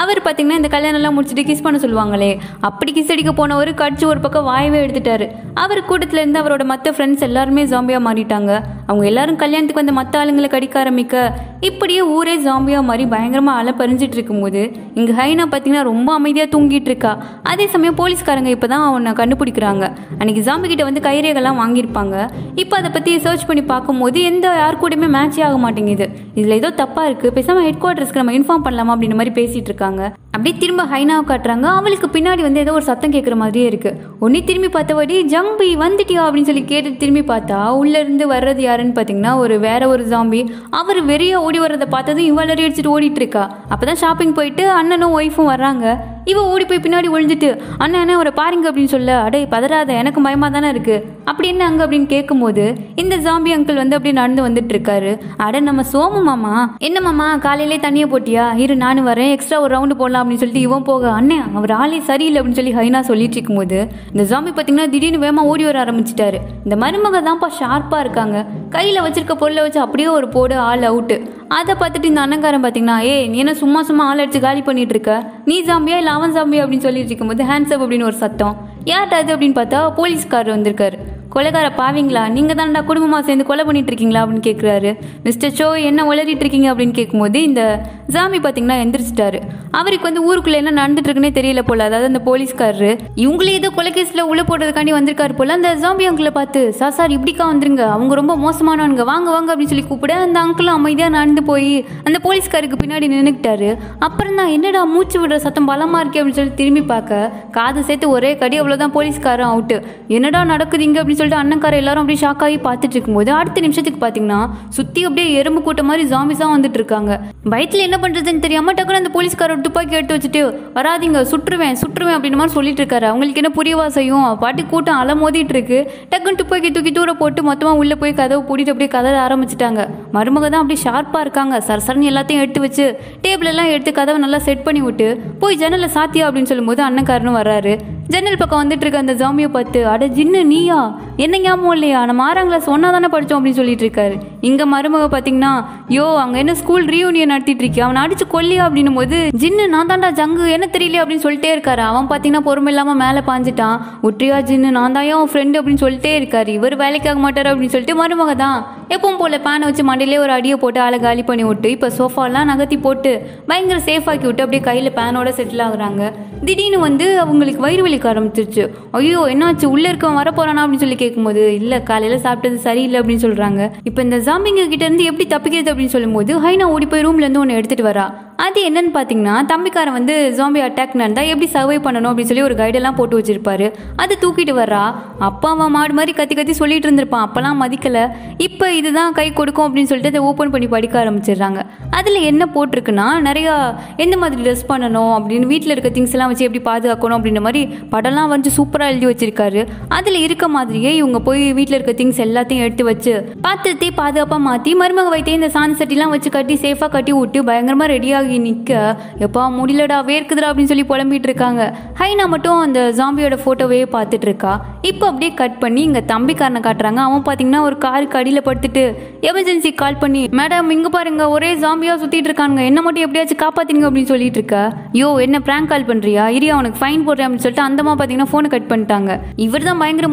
அவர் பார்த்தீங்கன்னா இந்த கல்யாணம்லாம் முடிச்சுட்டு கிஸ் பண்ண சொல்லுவாங்களே. அப்படி கிஸ் அடிக்க போனவர் கடிச்சு ஒரு பக்கம் வாயவே எடுத்துட்டாரு. அவர் கூட்டத்துல இருந்து அவரோட மற்ற ஃப்ரெண்ட்ஸ் எல்லாருமே ஜாம்பியா மாறிட்டாங்க. அவங்க எல்லாரும் கல்யாணத்துக்கு வந்து மற்ற ஆளுங்களை கடிக்க ஆரம்பிக்க the இப்படியே ஊரே ஜாம்பியா மாதிரி பயங்கரமா அலை பறிஞ்சிட்டு இருக்கும்போது இங்க ஹைனா பார்த்தீங்கன்னா ரொம்ப அமைதியா தூங்கிட்டு இருக்கா. அதே சமயம் போலீஸ்காரங்க இப்பதான் அவனை கண்டுபிடிக்கிறாங்க. அன்னைக்கு ஜாம்பி கிட்ட வந்து கைரேகெல்லாம் வாங்கியிருப்பாங்க. இப்போ அதை பத்தி சர்ச் பண்ணி பார்க்கும்போது எந்த யார் கூடயுமே மேட்சே ஆக மாட்டேங்குது. இதுல ஏதோ தப்பா இருக்கு. பேசாம ஹெட் குவார்டர்ஸ்க்கு நம்ம இன்ஃபார்ம் பண்ணலாமா அப்படின்ற மாதிரி பேசிட்டு இருக்காங்க. அப்படியே திரும்ப ஹைனாவை காட்டுறாங்க. அவளுக்கு பின்னாடி வந்து ஏதோ ஒரு சத்தம் கேட்குற மாதிரியே இருக்கு. உடனே திரும்பி பார்த்தபடி ஜம்பி வந்துட்டியா? அப்படின்னு சொல்லி கேட்டு திரும்பி பார்த்தா உள்ள இருந்து வர்றது யாருன்னு பார்த்தீங்கன்னா ஒரு வேற ஒரு ஜாம்பி அவர் வெறிய ஓடி வர்றதை பார்த்ததும் இவளறி அடிச்சுட்டு ஓடிட்டு இருக்கா அப்பதான் ஷாப்பிங் போயிட்டு அண்ணனும் ஒய்ஃபும் வர்றாங்க. இவ ஓடி போய் பின்னாடி ஒழிஞ்சிட்டு அண்ணன் அண்ணன் அவரை பாருங்க அப்படின்னு சொல்ல அடே பதறாத எனக்கு பயமா தானே இருக்கு. அப்படி என்ன அங்க? அப்படின்னு கேட்கும்போது இந்த ஜாம்பி அங்கிள் வந்து அப்படியே நடந்து வந்துட்டு இருக்காரு அட நம்ம சோமு மாமா. என்ன மாமா காலையிலே தண்ணியை போட்டியா? இரு நானும் வரேன். எக்ஸ்ட்ரா ஒரு ரவுண்டு போடலாம் அப்படின்னு சொல்லிட்டு இவன் போக அண்ணன் அவர் ஆளே சரியில்லை அப்படின்னு சொல்லி ஹைனா சொல்லிட்டு இருக்கும்போது இந்த ஜாம்பி பார்த்தீங்கன்னா திடீர்னு வேகமாக ஓடி வர ஆரம்பிச்சிட்டாரு. இந்த மருமக தான்ப்பா ஷார்ப்பா இருக்காங்க. கையில வச்சிருக்க பொருளை வச்சு அப்படியே ஒரு போடு ஆள் அவுட்டு அதை பார்த்துட்டு இந்த அண்ணங்காரன் பார்த்தீங்கன்னா ஏ நீ என்ன சும்மா சும்மா ஆள் அடிச்சு காலி பண்ணிட்டு இருக்க நீ ஜாம்பியா இல்லை அவன் ஜாம்பியா அப்படின்னு சொல்லிட்டு இருக்கும்போது ஹேண்ட்ஸ் அப் அப்படின்னு ஒரு சத்தம். யார்கிட்ட அது அப்படின்னு பார்த்தா போலீஸ்காரர் வந்திருக்காரு. கொலைகார பாவீங்களா? நீங்கள் தான்டா குடும்பமாக சேர்ந்து கொலை பண்ணிட்டு இருக்கீங்களா அப்படின்னு கேட்குறாரு மிஸ்டர் ஷோ என்ன உளறிட்டு இருக்கீங்க அப்படின்னு கேட்கும்போது இந்த ஜாமி பார்த்தீங்கன்னா எந்திரிச்சிட்டாரு. அவருக்கு வந்து ஊருக்குள்ளே என்ன நடந்துட்டு இருக்குன்னே தெரியல போல. அதாவது அந்த போலீஸ்காரரு இவங்களே ஏதோ கொலைகேஸ்ல உள்ள போடுறதுக்காண்டி வந்திருக்காரு போல. அந்த ஜாம்பி அங்கிளை பார்த்து சார் சார் இப்படிக்கா வந்துருங்க. அவங்க ரொம்ப மோசமானவங்க வாங்க வாங்க அப்படின்னு சொல்லி கூப்பிட அந்த அங்கிளும் அமைதியாக நடந்து போய் அந்த போலீஸ்காருக்கு பின்னாடி நின்றுக்கிட்டாரு அப்புறம் தான் என்னடா மூச்சு விடுற சத்தம் பலமாக இருக்கே அப்படின்னு சொல்லி திரும்பி பார்க்க காது சேர்த்து ஒரே கடி அவ்வளோதான் போலீஸ்காரன் அவுட்டு. என்னடா நடக்குதுங்க அப்படின்னு சொல்லிட்டு அண்ணன்கார எல்லாரும் அப்படியே ஷாக் ஆகி பார்த்துட்டு இருக்கும்போது அடுத்த நிமிஷத்துக்கு பார்த்தீங்கன்னா சுற்றி அப்படியே எறும்பு கூட்டம் மாதிரி ஜாம்பிஸா வந்துட்டு இருக்காங்க. பயத்தில் என்ன பண்ணுறதுன்னு தெரியாமல் டக்குன்னு அந்த போலீஸ்காரர் துப்பாக்கி எடுத்து வச்சுட்டு வராதீங்க சுற்றுவேன் சுற்றுவேன் அப்படின்னு மாதிரி சொல்லிட்டு இருக்காரு. அவங்களுக்கு என்ன புரியவா செய்யும் பாட்டு கூட்டம் அலமோதிட்டு இருக்கு. டக்குன்னு துப்பாக்கி தூக்கி தூர போட்டு மொத்தமாக உள்ளே போய் கதவை பூட்டிட்டு அப்படியே கதற ஆரம்பிச்சிட்டாங்க. மருமக தான் அப்படியே ஷார்ப்பாக இருக்காங்க. சரசரன் எல்லாத்தையும் எடுத்து வச்சு டேபிள் எல்லாம் எடுத்து கதவை நல்லா செட் பண்ணி விட்டு போய் ஜன்னலை சாத்தியா? அப்படின்னு சொல்லும்போது அண்ணன்காரனும் வர்றாரு. ஜன்னல் பக்கம் வந்துட்டு இருக்க அந்த ஜாமியை பார்த்து அட ஜின்னு நீயா? என்ன ஞாபகம் இல்லையா? நம்ம ஆறாம் கிளாஸ் ஒன்றா தானே படித்தோம் அப்படின்னு சொல்லிட்டு இருக்காரு. இங்கே மருமக பார்த்தீங்கன்னா யோ அங்கே என்ன ஸ்கூல் ரீயூனியன் நடத்திட்டு இருக்கே. அவனை அடிச்சு கொல்லியா அப்படின்னும் போது ஜின்னு நான் தான்டா ஜங்கு என்ன தெரியல அப்படின்னு சொல்லிட்டே இருக்காரு. அவன் பார்த்தீங்கன்னா பொறுமை இல்லாமல் மேலே பாஞ்சிட்டான். ஒற்றியா ஜின்னு நான் தான் அவன் ஃப்ரெண்டு அப்படின்னு சொல்லிட்டே இருக்காரு. இவர் வேலைக்காக மாட்டார் அப்படின்னு சொல்லிட்டு மருமக தான். எப்பவும் போல பேனை வச்சு மண்டையிலே ஒரு அடியை போட்டு ஆளை காலி பண்ணி விட்டு இப்போ சோஃபாலாம் நகர்த்தி போட்டு பயங்கர சேஃபாக்கி விட்டு அப்படியே கையில் பேனோட செட்டில் ஆகுறாங்க. திடீர்னு வந்து அவங்களுக்கு வயிறு வலிக்க ஆரம்பிச்சிருச்சு. ஐயோ என்னாச்சு? உள்ளே இருக்கவன் வரப்போறானா அப்படின்னு சொல்லி கேட்கும்போது இல்லை காலையில் சாப்பிட்டது சரியில்லை அப்படின்னு சொல்கிறாங்க இப்போ இந்த ஜாம்பிங்க கிட்டேருந்து எப்படி தப்பிக்கிறது அப்படின்னு சொல்லும்போது ஹைனா ஓடி போய் ரூம்லேருந்து ஒன்று எடுத்துகிட்டு வரா. அது என்னன்னு பார்த்தீங்கன்னா தம்பிக்காரன் வந்து ஜாம்பி அட்டாக் நடந்தால் எப்படி சர்வை பண்ணணும் அப்படின்னு சொல்லி ஒரு கைடெல்லாம் போட்டு வச்சிருப்பாரு. அது தூக்கிட்டு வர்றா. அப்பா அவன் மாடு மாதிரி கத்தி கத்தி சொல்லிட்டு இருந்திருப்பான். அப்போல்லாம் மதிக்கலை. இப்போ இதுதான் கை கொடுக்கும் அப்படின்னு சொல்லிட்டு அதை ஓப்பன் பண்ணி படிக்க ஆரம்பிச்சிடுறாங்க. அதில் என்ன போட்டிருக்குன்னா நிறையா எந்த மாதிரி ட்ரெஸ் பண்ணணும் அப்படின்னு வீட்டில் இருக்க திங்ஸ் எல்லாம் வச்சு எப்படி பாதுகாக்கணும் அப்படின்ற மாதிரி படம்லாம் வந்து சூப்பராக எழுதி வச்சிருக்காரு. அதில் இருக்க மாதிரியே இவங்க போய் வீட்டில் இருக்க திங்ஸ் எல்லாத்தையும் எடுத்து வச்சு பாத்திரத்தை பாதுகாப்பாக மாற்றி மருமக வைத்தே இந்த சாணி சட்டிலாம் வச்சு கட்டி சேஃபாக கட்டி விட்டு பயங்கரமாக ரெடியாகி நிற்க எப்பா முடியலடா வேர்க்குதுடா அப்படின்னு சொல்லி புலம்பிட்டு இருக்காங்க. ஹைனா மட்டும் அந்த ஜாம்பியோட ஃபோட்டோவே பார்த்துட்டு இருக்கா. இப்போ அப்படியே கட் பண்ணி இங்கே தம்பிக்காரனை காட்டுறாங்க. அவன் பார்த்தீங்கன்னா ஒரு காருக்கு அடியில் படுத்துட்டு எமர்ஜென்சி கால் பண்ணி மேடம் இங்கே பாருங்க ஒரே ஜாம்பியா சுற்றிட்டு இருக்காங்க என்ன மட்டும் எப்படியாச்சும் காப்பாத்தினுங்க அப்படின்னு சொல்லிட்டு இருக்கா. யோ என்ன பிராங்க் கால் பண்ணுறியா இரியா அவனுக்கு ஃபைன் போடுறேன் அப்படின்னு சொல்லிட்டு அந்தமா பார்த்தீங்கன்னா ஃபோனை கட் பண்ணிட்டாங்க. இவர் தான் பயங்கர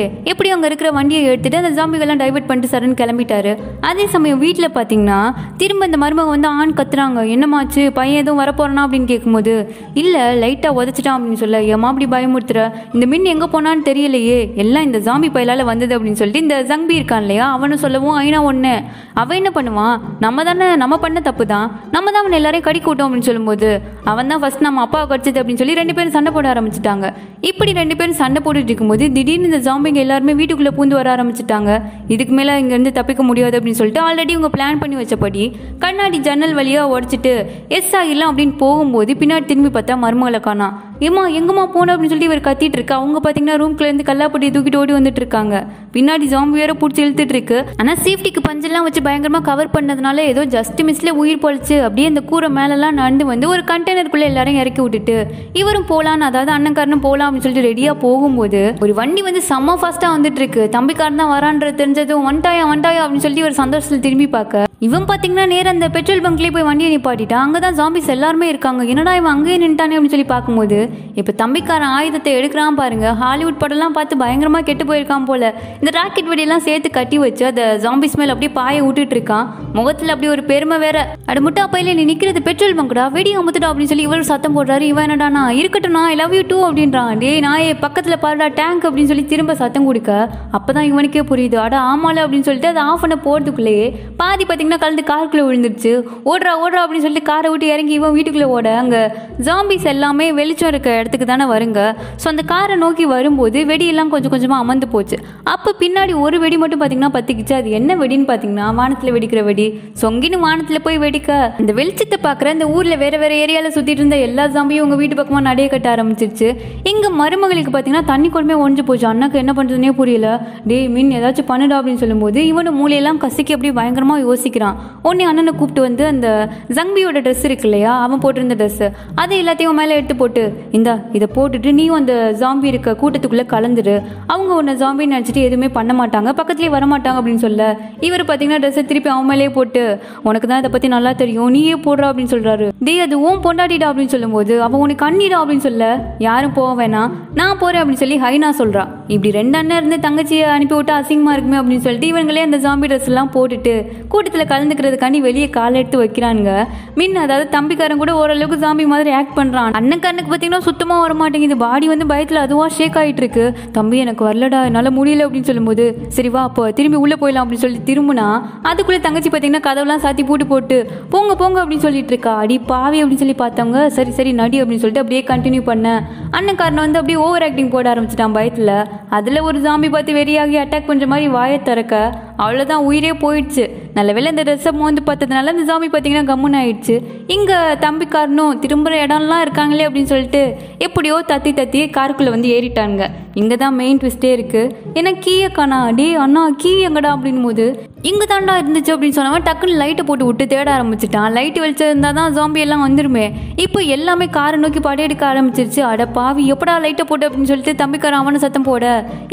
மூளைக்காரராச்சே எப்படி அங்கே இருக்கிற வண்டியை எடுத்துட்டு அந்த ஜாம்பிகள்லாம் டைவர்ட் பண்ணிட்டு சரன்னு கிளம்பிட்டாரு. அதே சமயம் வீட்டில் பார்த்தீங்கன்னா திரும்ப இந்த மருமக வந்து ஆண் கத்துறாங்க. என்னமாச்சு? பையன் எதுவும் வரப்போறானா அப்படின்னு கேட்கும்போது இல்லை லைட்டாக உதச்சிட்டான் அப்படின்னு சொல்ல ஏமா அப்படி பயமுறுத்துற? இந்த மின் எங்கே போனான்னு தெரியலையே. எல்லாம் இந்த ஜாம்பி பயிலால் வந்தது அப்படின்னு சொல்லிட்டு இந்த ஜம்பி இருக்கான் இல்லையா அவனை சொல்லவும் ஐனா ஒன்று அவன் என்ன பண்ணுவான்? நம்ம தானே நம்ம பண்ண தப்பு தான். நம்ம தான் அவன் எல்லாரையும் கடி விட்டோம் அப்படின்னு சொல்லும்போது அவன் தான் ஃபர்ஸ்ட் நம்ம அப்பாவை கடிச்சது அப்படின்னு சொல்லி ரெண்டு பேரும் சண்டை போட ஆரம்பிச்சிட்டாங்க. இப்படி ரெண்டு பேரும் சண்டை போட்டுட்டு இருக்கும்போது திடீர்னு இந்த ஜாம்பி ஜாம்பிங்க எல்லாருமே வீட்டுக்குள்ளே பூந்து வர ஆரம்பிச்சிட்டாங்க. இதுக்கு மேலே இங்கேருந்து தப்பிக்க முடியாது அப்படின்னு சொல்லிட்டு ஆல்ரெடி இவங்க பிளான் பண்ணி வச்சபடி கண்ணாடி ஜன்னல் வழியாக உடச்சிட்டு எஸ் ஆகிடலாம் அப்படின்னு போகும்போது பின்னாடி திரும்பி பார்த்தா மருமகளை காணா. ஏமா எங்கம்மா போன? அப்படின்னு சொல்லிட்டு இவர் கத்திட்டு இருக்கு. அவங்க பார்த்தீங்கன்னா ரூம்குள்ள கல்லாப்பட்டி கல்லாப்பட்டியை தூக்கிட்டு ஓடி வந்துட்டு இருக்காங்க. பின்னாடி ஜாம்பி வேற பிடிச்சி இழுத்துட்டு இருக்கு. ஆனால் சேஃப்டிக்கு பஞ்செல்லாம் வச்சு பயங்கரமாக கவர் பண்ணதுனால ஏதோ ஜஸ்ட் மிஸ்ல உயிர் பொழைச்சு அப்படியே அந்த கூரை மேலெல்லாம் நடந்து வந்து ஒரு கண்டெய்னருக்குள்ளே எல்லாரும் இறக்கி விட்டுட்டு இவரும் போகலான்னு அதாவது அண்ணன்காரனும் போகலாம் அப்படின்னு சொல்லிட்டு ரெடியாக போகும்போது ஒரு வண்டி வந்து செம்ம ஃபாஸ்ட்டாக வந்துட்டு இருக்கு தம்பிக்காரன் தான் வரான்றது தெரிஞ்சதும் ஒன் டாயா அப்படின்னு சொல்லி ஒரு சந்தோஷத்தில் திரும்பி பார்க்க. இவன் பார்த்தீங்கன்னா நேரா அந்த பெட்ரோல் பங்க்லேயே போய் வண்டியை நிப்பாட்டிட்டான். அங்கே தான் ஜாம்பிஸ் எல்லாருமே இருக்காங்க. என்னடா இவன் அங்கேயே நின்ட்டானே அப்படின்னு சொல்லி பார்க்கும்போது இப்போ தம்பிக்காரன் ஆயுதத்தை எடுக்கிறான் பாருங்க. ஹாலிவுட் படம்லாம் பார்த்து பயங்கரமாக கெட்டு போயிருக்கான் போல. இந்த ராக்கெட் வெடியெல்லாம் சேர்த்து கட்டி வச்சு அந்த ஜாம்பிஸ் மேலே அப்படியே பாய விட்டுட்டு இருக்கான். முகத்தில் அப்படியே ஒரு பெருமை வேற. அடு முட்டா பையில நீ நிற்கிறது பெட்ரோல் பங்க்டா வெடி அமுத்துடா அப்படின்னு சொல்லி இவர் சத்தம் போடுறாரு. இவன் என்னடானா இருக்கட்டும் நான் லவ் யூ டூ அப்படின்றான். டே நான் பக்கத்தில் பாருடா டேங்க் அப்படின்னு சொல்லி திரும்ப சத்தம் கொடுக்க அப்பதான் இவனுக்கே புரியுது. அட ஆமால அப்படின்னு சொல்லிட்டு அதை ஆஃப் பண்ண போகிறதுக்குள்ளேயே பாதி பார்த்தீங்கன்னா கலந்து காருக்குள்ளே விழுந்துருச்சு. ஓடுறா ஓடுறா அப்படின்னு சொல்லிட்டு காரை விட்டு இறங்கி இவன் வீட்டுக்குள்ளே ஓட அங்கே ஜாம்பிஸ் எல்லாமே வெளிச்சம் இருக்க இடத்துக்கு தானே வருங்க. ஸோ அந்த காரை நோக்கி வரும்போது வெடியெல்லாம் கொஞ்சம் கொஞ்சமாக அமர்ந்து போச்சு. அப்போ பின்னாடி ஒரு வெடி மட்டும் பார்த்தீங்கன்னா பத்திக்கிச்சு. அது என்ன வெடின்னு பார்த்தீங்கன்னா வானத்தில் வெடிக்கிற வெடி. சொங்கின்னு வானத்தில் போய் வெடிக்க இந்த வெளிச்சத்தை பார்க்குற இந்த ஊரில் வேற வேற ஏரியாவில் சுற்றிட்டு இருந்த எல்லா ஜாம்பியும் உங்கள் வீட்டு பக்கமாக நடைய கட்ட ஆரம்பிச்சிருச்சு. இங்கே மருமகளுக்கு பார்த்தீங்கன்னா தண்ணி கொடுமே ஒழிஞ்சு போச்சு. அண்ணாக்கு என்ன என்ன பண்ணுறதுனே புரியல. டேய் மின் ஏதாச்சும் பண்ணுடா அப்படின்னு சொல்லும்போது இவனோட மூளையெல்லாம் கசிக்கி அப்படியே பயங்கரமாக யோசிக்கிறான். உடனே அண்ணனை கூப்பிட்டு வந்து அந்த ஜங்பியோட ட்ரெஸ் இருக்கு இல்லையா அவன் போட்டிருந்த ட்ரெஸ் அதை எல்லாத்தையும் மேலே எடுத்து போட்டு இந்தா இதை போட்டுட்டு நீயும் அந்த ஜாம்பி இருக்க கூட்டத்துக்குள்ளே கலந்துரு. அவங்க உன்னை ஜாம்பின்னு நினச்சிட்டு எதுவுமே பண்ண மாட்டாங்க பக்கத்துலேயே வர மாட்டாங்க அப்படின்னு சொல்ல. இவர் பார்த்தீங்கன்னா ட்ரெஸ்ஸை திருப்பி அவன் மேலேயே போட்டு உனக்கு தான் இதை பற்றி நல்லா தெரியும் நீயே போடுறா அப்படின்னு சொல்கிறாரு டே அது ஓம் பொண்டாட்டிடா அப்படின்னு சொல்லும்போது அவன் உனக்கு அண்ணிடா அப்படின்னு சொல்ல. யாரும் போக வேணாம் நான் போகிறேன் அப்படின்னு சொல்லி ஹைனா சொல்கிறா இப்படி ரெண்டு அண்ணன் இருந்து தங்கச்சியை அனுப்பி விட்டு அசிங்கமாக இருக்குமே அப்படின்னு சொல்லிட்டு இவங்களே அந்த ஜாம்பி ட்ரெஸ் எல்லாம் போட்டுட்டு கூட்டத்தில் கலந்துக்கிறதுக்காண்டி வெளியே காலை எடுத்து வைக்கிறானுங்க. மின் அதாவது தம்பிக்காரன் கூட ஓரளவுக்கு ஜாம்பி மாதிரி ஆக்ட் பண்ணுறான் அண்ணனுக்கு பார்த்தீங்கன்னா சுத்தமாக வர மாட்டேங்குது பாடி வந்து பயத்தில் அதுவாக ஷேக் ஆகிட்டு இருக்கு தம்பி எனக்கு வரலடா என்னால் முடியல அப்படின்னு சொல்லும்போது சரி வா அப்போ திரும்பி உள்ளே போயிடலாம் அப்படின்னு சொல்லி திரும்பினா அதுக்குள்ளே தங்கச்சி பார்த்தீங்கன்னா கதவுலாம் சாத்தி பூட்டு போட்டு போங்க போங்க அப்படின்னு சொல்லிட்டு இருக்கா. அடி பாவி அப்படின்னு சொல்லி பார்த்தவங்க சரி சரி நடி அப்படின்னு சொல்லிட்டு அப்படியே கண்டினியூ பண்ணேன் அண்ணன்காரனை வந்து அப்படியே ஓவர் ஆக்டிங் போட ஆரம்பிச்சிட்டான் பயத்தில். அது அதில் ஒரு ஜாம்பி பார்த்து வெறியாகி அட்டாக் பண்ணுற மாதிரி வாயை திறக்க அவ்வளோதான் உயிரே போயிடுச்சு. நல்ல வேளை இந்த ட்ரெஸ்ஸை மோந்து பார்த்ததுனால இந்த ஜாம்பி பார்த்தீங்கன்னா கம்முன்னு ஆயிடுச்சு. இங்கே தம்பிக்காரனும் திரும்புகிற இடம்லாம் இருக்காங்களே அப்படின்னு சொல்லிட்டு எப்படியோ தத்தி தத்தி காருக்குள்ளே வந்து ஏறிட்டாங்க இங்கே தான் மெயின் ட்விஸ்டே இருக்குது ஏன்னா கீயை காணா டே அண்ணா கீ எங்கடா அப்படின் போது இங்கே தாண்டா இருந்துச்சு அப்படின்னு சொன்னவன் டக்குன்னு லைட்டை போட்டு விட்டு தேட ஆரம்பிச்சிட்டான். லைட்டு வெளிச்சம் இருந்தால் தான் ஜாம்பி எல்லாம் வந்துருமே. இப்போ எல்லாமே காரை நோக்கி படையெடுக்க ஆரம்பிச்சிருச்சு. அட பாவி எப்படா லைட்டை போட்டு அப்படின்னு சொல்லிட்டு தம்பிக்காரன் அவனை சத்தம் போட.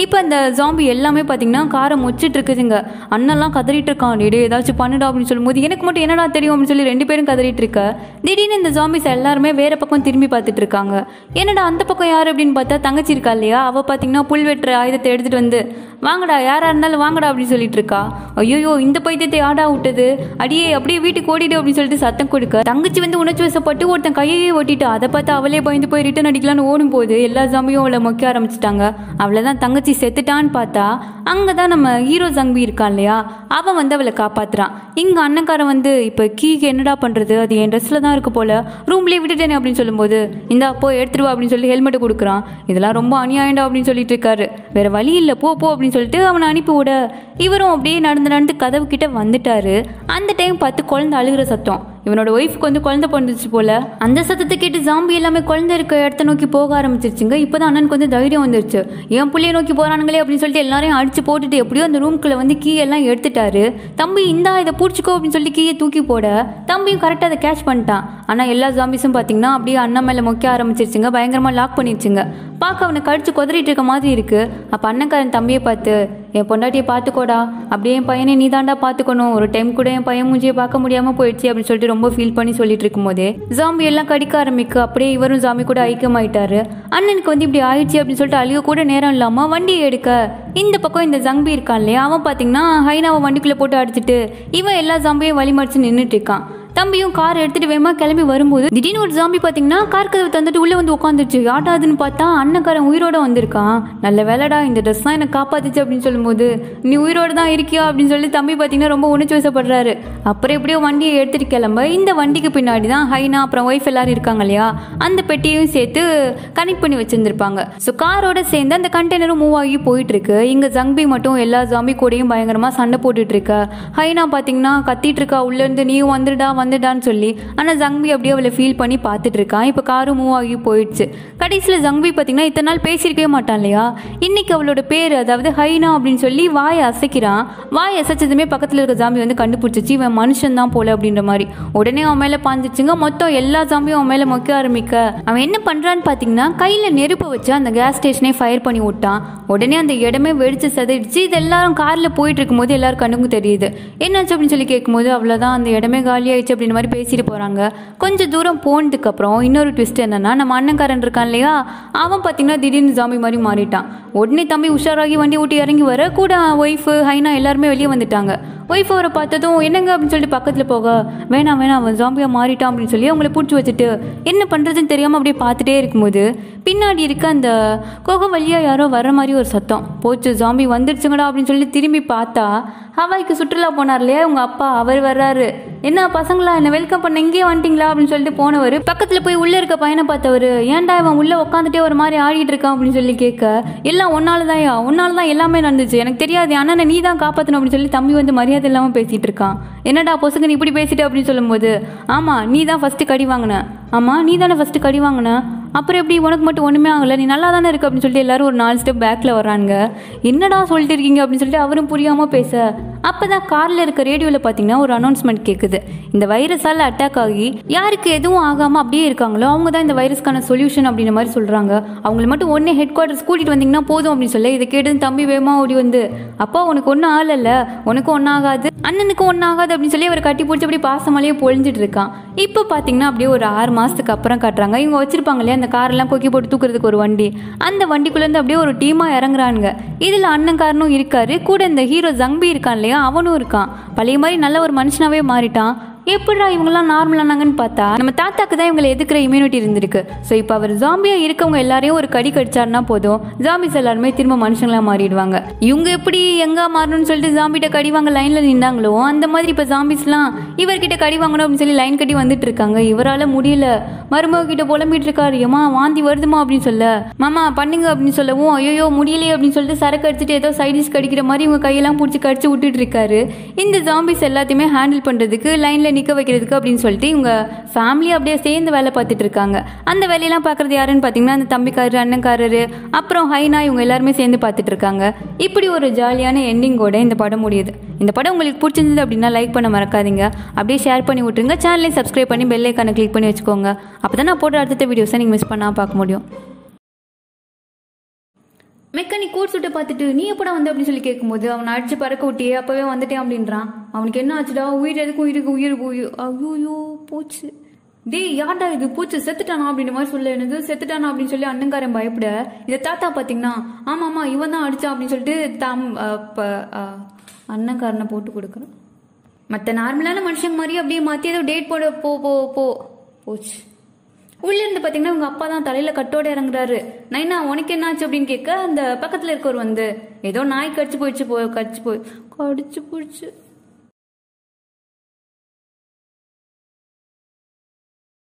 இப்போ அந்த ஜாம்பி எல்லாமே பார்த்தீங்கன்னா காரை மொச்சிட்டு இருக்குதுங்க. அண்ணெல்லாம் கதறிட்டு இருக்கான் டேய் ஏதாச்சும் பண்ணுடா அப்படின்னு சொல்லும்போது எனக்கு மட்டும் என்னடா தெரியும்? அப்படின்னு சொல்லி ரெண்டு பேரும் கதறிட்டு இருக்க திடீர்னு இந்த ஜாம்பிஸ் எல்லாருமே வேற பக்கம் திரும்பி பார்த்துட்டு இருக்காங்க. என்னடா அந்த பக்கம் யார்? அப்படின்னு பார்த்தா தங்கச்சி இருக்கா இல்லையா? அவ பார்த்தீங்கன்னா புல் வெட்டுற ஆயுதத்தை எடுத்துட்டு வந்து வாங்கடா யாராக இருந்தாலும் வாங்கடா அப்படின்னு சொல்லிட்டு இருக்கா? ஐயோ இந்த பைத்தியத்தை ஆடா விட்டது. அடியே அப்படியே வீட்டுக்கு ஓடிடு அப்படின்னு சொல்லிட்டு சத்தம் கொடுக்க. தங்கச்சி வந்து உணர்ச்சி வசப்பட்டு ஒருத்தன் கையையே ஓட்டிட்டு. அதை பார்த்து அவளே பயந்து போய் ரிட்டன் அடிக்கலான்னு ஓடும் போது எல்லா ஜாம்பியும் அவளை மொக்க ஆரம்பிச்சிட்டாங்க. அவ்வளோதான் தங்கச்சி செத்துட்டான்னு பார்த்தா அங்கே தான் நம்ம ஹீரோ ஜம்பி இருக்கான் இல்லையா? அவன் வந்து அவளை காப்பாத்துறான். இங்கே அண்ணக்காரன் வந்து இப்போ கீக்கு என்னடா பண்ணுறது அது என் ட்ரெஸ்ஸில் தான் இருக்கு போல. ரூம்லேயே விட்டுட்டேனே அப்படின்னு சொல்லும்போது இந்தா போ எடுத்துருவா வா அப்படின்னு சொல்லி ஹெல்மெட்டு கொடுக்குறான். இதெல்லாம் ரொம்ப அநியாயம்டா அப்படின்னு சொல்லிட்டு இருக்காரு. வேற வழி இல்லை போ போ அப்படின்னு சொல்லிட்டு அவனை அனுப்பி விட. இவரும் அப்படியே நடந்து நடந்து கதவு கிட்ட வந்துட்டாரு. அந்த டைம் பார்த்து குழந்தை அழுகிற சத்தம். இவனோட ஒய்ஃப்க்கு வந்து குழந்தை பிறந்துச்சு போல. அந்த சத்தத்தை கேட்டு ஜாம்பி எல்லாமே குழந்தை இருக்க இடத்த நோக்கி போக ஆரம்பிச்சிருச்சுங்க. இப்போதான் அண்ணனுக்கு வந்து தைரியம் வந்துருச்சு. என் பிள்ளைய நோக்கி போறானுங்களே அப்படின்னு சொல்லிட்டு எல்லாரையும் அடிச்சு போட்டுட்டு எப்படியோ அந்த ரூம்குள்ள வந்து கீ எல்லாம் எடுத்துட்டாரு. தம்பி இந்தா இதை பிடிச்சிக்கோ அப்படின்னு சொல்லி கீயை தூக்கி போட. தம்பியும் கரெக்டாக அதை கேட்ச் பண்ணிட்டான். ஆனால் எல்லா ஜாம்பிஸும் பார்த்தீங்கன்னா அப்படியே அண்ணன் மேலே மொக்க ஆரம்பிச்சிருச்சுங்க. பயங்கரமாக லாக் பண்ணிருச்சுங்க. பார்க்க அவனை கடிச்சு கொதறிட்டு இருக்க மாதிரி இருக்கு. அப்போ அண்ணன்காரன் தம்பியை பார்த்து என் பொண்டாட்டியை பார்த்துக்கோடா. அப்படியே என் பையனை நீ தாண்டா பார்த்துக்கணும். ஒரு டைம் கூட என் பையன் மூஞ்சியை பார்க்க முடியாமல் போயிடுச்சு அப்படின்னு சொல்லிட்டு ரொம்ப ஃபீல் பண்ணி சொல்லிட்டு இருக்கும்போதே ஜாம்பி எல்லாம் கடிக்க ஆரம்பிக்கு அப்படியே இவரும் ஜாம்பி கூட ஐக்கியமாயிட்டாரு. அண்ணனுக்கு வந்து இப்படி ஆயிடுச்சு அப்படின்னு சொல்லிட்டு அழுக கூட நேரம் இல்லாமல் வண்டியை எடுக்க. இந்த பக்கம் இந்த ஜம்பி இருக்கான் இல்லையா அவன் பார்த்தீங்கன்னா ஹைனாவை வண்டிக்குள்ளே போட்டு அடிச்சிட்டு இவன் எல்லா ஜம்பியும் வழிமறிச்சு நின்றுட்டு இருக்கான். தம்பியும் கார் எடுத்துட்டு வேமா கிளம்பி வரும்போது திடீர்னு ஒரு ஜாம்பி பாத்தீங்கன்னா கார் கதவை தந்துட்டு உள்ள வந்து உட்காந்துருச்சு யாட்டாதுன்னு பார்த்தா அண்ணக்காரன் உயிரோட வந்திருக்கான். நல்ல வேலைடா இந்த ட்ரெஸ் தான் எனக்கு காப்பாத்துச்சு அப்படின்னு சொல்லும்போது நீ உயிரோட தான் இருக்கியா? அப்படின்னு சொல்லி தம்பி பாத்தீங்கன்னா ரொம்ப உணர்ச்சி வசப்படுறாரு. அப்புறம் எப்படியோ வண்டியை எடுத்துட்டு கிளம்ப. இந்த வண்டிக்கு பின்னாடி தான் ஹைனா அப்புறம் ஒய்ஃப் எல்லாரும் இருக்காங்க இல்லையா? அந்த பெட்டியையும் சேர்த்து கனெக்ட் பண்ணி வச்சிருந்திருப்பாங்க. ஸோ காரோட சேர்ந்து அந்த கண்டெய்னரும் மூவ் ஆகி போயிட்டு இருக்கு இங்க ஜம்பி மட்டும் எல்லா ஜாம்பி கூடயும் பயங்கரமா சண்டை போட்டுட்டு இருக்க ஹைனா பாத்தீங்கன்னா கத்திட்டு இருக்கா உள்ள இருந்து நீ வந்துடா வந்துட்டான்னு சொல்லி ஆனால் ஜங்வி அப்படியே அவளை ஃபீல் பண்ணி பார்த்துட்டு இருக்கான் இப்போ காரும் மூவ் ஆகி போயிடுச்சு. கடைசியில் ஜங்வி பார்த்தீங்கன்னா இத்தனை நாள் பேசியிருக்கவே மாட்டான் இல்லையா? இன்னைக்கு அவளோட பேர் அதாவது ஹைனா அப்படின்னு சொல்லி வாயை அசைக்கிறான். வாய் அசைச்சதுமே பக்கத்தில் இருக்க ஜாம்பி வந்து கண்டுபிடிச்சிச்சு. இவன் மனுஷன் தான் போல அப்படின்ற மாதிரி. உடனே அவன் மேலே பாஞ்சிச்சுங்க. மொத்தம் எல்லா ஜாம்பியும் அவன் மேலே மொக்க ஆரம்பிக்க. அவன் என்ன பண்ணுறான்னு பார்த்தீங்கன்னா கையில் நெருப்பை வச்சு அந்த கேஸ் ஸ்டேஷனே ஃபயர் பண்ணி விட்டான். உடனே அந்த இடமே வெடிச்சு செதறிடுச்சு. இது எல்லாரும் காரில் போயிட்டு இருக்கும்போது எல்லாரும் கண்ணுக்கும் தெரியுது. என்னாச்சு அப்படின்னு சொல்லி கேட்கும்போது அவ்வளோதான் அந்த இடமே காலியாயிடுச்சு. அப்படின்ற மாதிரி பேசிட்டு போகிறாங்க கொஞ்சம் தூரம் போனதுக்கப்புறம் இன்னொரு ட்விஸ்ட் என்னன்னா நம்ம அண்ணன்காரன் இருக்கான் இல்லையா? அவன் பார்த்தீங்கன்னா திடீர்னு ஜாம்பி மாதிரி மாறிட்டான். உடனே தம்பி உஷாராகி வண்டி ஓட்டி இறங்கி வர கூட ஒய்ஃபு ஹைனா எல்லாருமே வெளியே வந்துட்டாங்க. ஒய்ஃப் அவரை பார்த்ததும் என்னங்க? அப்படின்னு சொல்லிட்டு பக்கத்தில் போக வேணாம் வேணாம் அவன் ஜாம்பியாக மாறிட்டான் அப்படின்னு சொல்லி அவங்கள பிடிச்சி வச்சுட்டு என்ன பண்ணுறதுன்னு தெரியாமல் அப்படியே பார்த்துட்டே இருக்கும்போது பின்னாடி இருக்க அந்த கோக வழியாக யாரோ வர்ற மாதிரி ஒரு சத்தம். போச்சு ஜாம்பி வந்துடுச்சுங்கடா அப்படின்னு சொல்லி திரும்பி பார்த்தா ஹவாய்க்கு சுற்றுலா போனார் இல்லையா? உங்கள் அப்பா அவர் வர்றாரு. என்ன பசங்களா? என்ன வெல்கம் பண்ண இங்கேயே வந்துட்டீங்களா? அப்படின்னு சொல்லிட்டு போனவர் பக்கத்தில் போய் உள்ளே இருக்க பையனை பார்த்தவர் ஏன்டா இவன் உள்ளே உட்காந்துட்டே ஒரு மாதிரி ஆடிட்டு இருக்கான்? அப்படின்னு சொல்லி கேட்க எல்லாம் ஒன்னால தான் ஒன்னால தான் எல்லாமே நடந்துச்சு. எனக்கு தெரியாது அண்ணனை நீ தான் காப்பாற்றணும் அப்படின்னு சொல்லி தம்பி வந்து மரியாதை இல்லாமல் பேசிட்டு இருக்கான். என்னடா பொசுக்கு நீ இப்படி பேசிட்டு அப்படின்னு சொல்லும்போது ஆமா நீ தான் ஃபர்ஸ்ட் கடி வாங்கின. ஆமா நீ தானே ஃபர்ஸ்ட் கடி வாங்கின. அப்புறம் எப்படி உனக்கு மட்டும் ஒன்றுமே ஆகலை? நீ நல்லா தானே இருக்கு அப்படின்னு சொல்லிட்டு எல்லாரும் ஒரு நாலு ஸ்டெப் பேக்கில் வர்றாங்க என்னடா சொல்லிட்டு இருக்கீங்க அப்படின்னு சொல்லிட்டு அவரும் புரியாமல் பேச. அப்போ தான் காரில் இருக்க ரேடியோவில் பார்த்தீங்கன்னா ஒரு அனௌன்ஸ்மெண்ட் கேட்குது இந்த வைரஸால் அட்டாக் ஆகி யாருக்கு எதுவும் ஆகாமல் அப்படியே இருக்காங்களோ அவங்க தான் இந்த வைரஸ்க்கான சொல்யூஷன் அப்படின்ற மாதிரி சொல்கிறாங்க அவங்கள மட்டும் ஒன்றே ஹெட் குவார்ட்டர்ஸ் கூட்டிகிட்டு வந்தீங்கன்னா போதும் அப்படின்னு சொல்லி இதை கேட்டு தம்பி வேமா ஓடி வந்து அப்பா உனக்கு ஒன்றும் ஆளல்ல உனக்கும் ஒன்றும் ஆகாது. அண்ணனுக்கும் ஒன்றும் ஆகாது. அப்படின்னு சொல்லி அவர் கட்டி பிடிச்சி அப்படியே பாசமாலேயே பொழிஞ்சிட்டு இருக்கான். இப்போ பார்த்தீங்கன்னா அப்படியே ஒரு ஆறு மாதத்துக்கு அப்புறம் காட்டுறாங்க. இவங்க வச்சிருப்பாங்க இல்லையா அந்த காரெல்லாம் கொக்கி போட்டு தூக்குறதுக்கு ஒரு வண்டி. அந்த வண்டிக்குள்ளேருந்து அப்படியே ஒரு டீமாக இறங்குறானுங்க. இதில் அண்ணன் காரனும் இருக்காரு. கூட இந்த ஹீரோ ஜங்பி இருக்கான் இல்லையா அவனும் இருக்கான். பழைய மாதிரி நல்ல ஒரு மனுஷனாகவே மாறிட்டான். எப்படிடா இவங்கெல்லாம் நார்மலானாங்கன்னு பார்த்தா நம்ம தாத்தாக்கு தான் இவங்களை எதுக்குற இம்யூனிட்டி இருந்திருக்கு. ஸோ இப்போ அவர் ஜாம்பியாக இருக்கவங்க எல்லாரையும் ஒரு கடி கடிச்சாருன்னா போதும். ஜாம்பிஸ் எல்லாருமே திரும்ப மனுஷங்களா மாறிடுவாங்க. இவங்க எப்படி எங்கே மாறணும்னு சொல்லிட்டு ஜாம்பிட்ட கடி வாங்க லைனில் நின்றாங்களோ அந்த மாதிரி இப்போ ஜாம்பிஸ்லாம் இவர்கிட்ட கடி வாங்கணும் அப்படின்னு சொல்லி லைன் கட்டி வந்துட்டு இருக்காங்க இவரால் முடியல. மருமக கிட்ட புலம்பிட்டு இருக்காரு. ஏமா வாந்தி வருதுமா? அப்படின்னு சொல்ல. மாமா பண்ணுங்க அப்படின்னு சொல்லவும் ஐயோ முடியலையே அப்படின்னு சொல்லிட்டு சரக்கு அடிச்சுட்டு ஏதோ சைடிஸ் கடிக்கிற மாதிரி இவங்க கையெல்லாம் பிடிச்சி கடிச்சு விட்டுட்டு இருக்காரு. இந்த ஜாம்பிஸ் எல்லாத்தையுமே ஹேண்டில் பண்ணுறதுக்கு லைனில் நிற்க வைக்கிறதுக்கு அப்படின்னு சொல்லிட்டு இவங்க ஃபேமிலி அப்படியே சேர்ந்து வேலை பார்த்துட்டு இருக்காங்க. அந்த வேலையெல்லாம் பார்க்குறது யாருன்னு பார்த்தீங்கன்னா அந்த தம்பிக்காரர் அண்ணன்காரர் அப்புறம் ஹைனா இவங்க எல்லாருமே சேர்ந்து பார்த்துட்டு இருக்காங்க. இப்படி ஒரு ஜாலியான எண்டிங்கோட இந்த படம் முடியுது. இந்த படம் உங்களுக்கு பிடிச்சிருந்தது அப்படின்னா லைக் பண்ண மறக்காதீங்க. அப்படியே ஷேர் பண்ணி விட்டுருங்க. சேனலையும் சப்ஸ்கிரைப் பண்ணி பெல்லைக்கான கிளிக் பண்ணி வச்சுக்கோங்க. அப்போ தான் நான் போடுற அடுத்த வீடியோஸை நீங்கள் மிஸ் பண்ணால் பார்க்க முடியும். மெக்கானிக் கோட் சுட்டை பார்த்துட்டு நீ எப்படா வந்த? அப்படின்னு சொல்லி கேட்கும்போது அவனை அடிச்சு பறக்க விட்டியே அப்பவே வந்துட்டேன் அப்படின்றான். அவனுக்கு என்ன ஆச்சுடா? உயிர் எதுக்கும் உயிருக்கு உயிருக்கு உயிர் ஐயோ போச்சு. டேய் யாண்டா இது? போச்சு செத்துட்டானா? அப்படின்ற மாதிரி சொல்ல என்னது? செத்துட்டானா? அப்படின்னு சொல்லி அண்ணங்காரன் பயப்பட இதை தாத்தா பாத்தீங்கன்னா ஆமா ஆமா இவன் தான் அடிச்சான் அப்படின்னு சொல்லிட்டு தாம் அண்ணங்காரனை அண்ணன்காரனை போட்டு கொடுக்குறான். மற்ற நார்மலான மனுஷங்க மாதிரி அப்படியே மாத்தி ஏதோ டேட் போட போ போ போ. போச்சு. உள்ள இருந்து பாத்தீங்கன்னா உங்க அப்பா தான் தலையில கட்டோட இறங்குறாரு. நைனா உனக்கு என்னாச்சு அப்படின்னு கேட்க அந்த பக்கத்துல இருக்கவர் வந்து ஏதோ நாய் கடிச்சு போயிடுச்சு போ கடிச்சு போய் கடிச்சு போயிடுச்சு.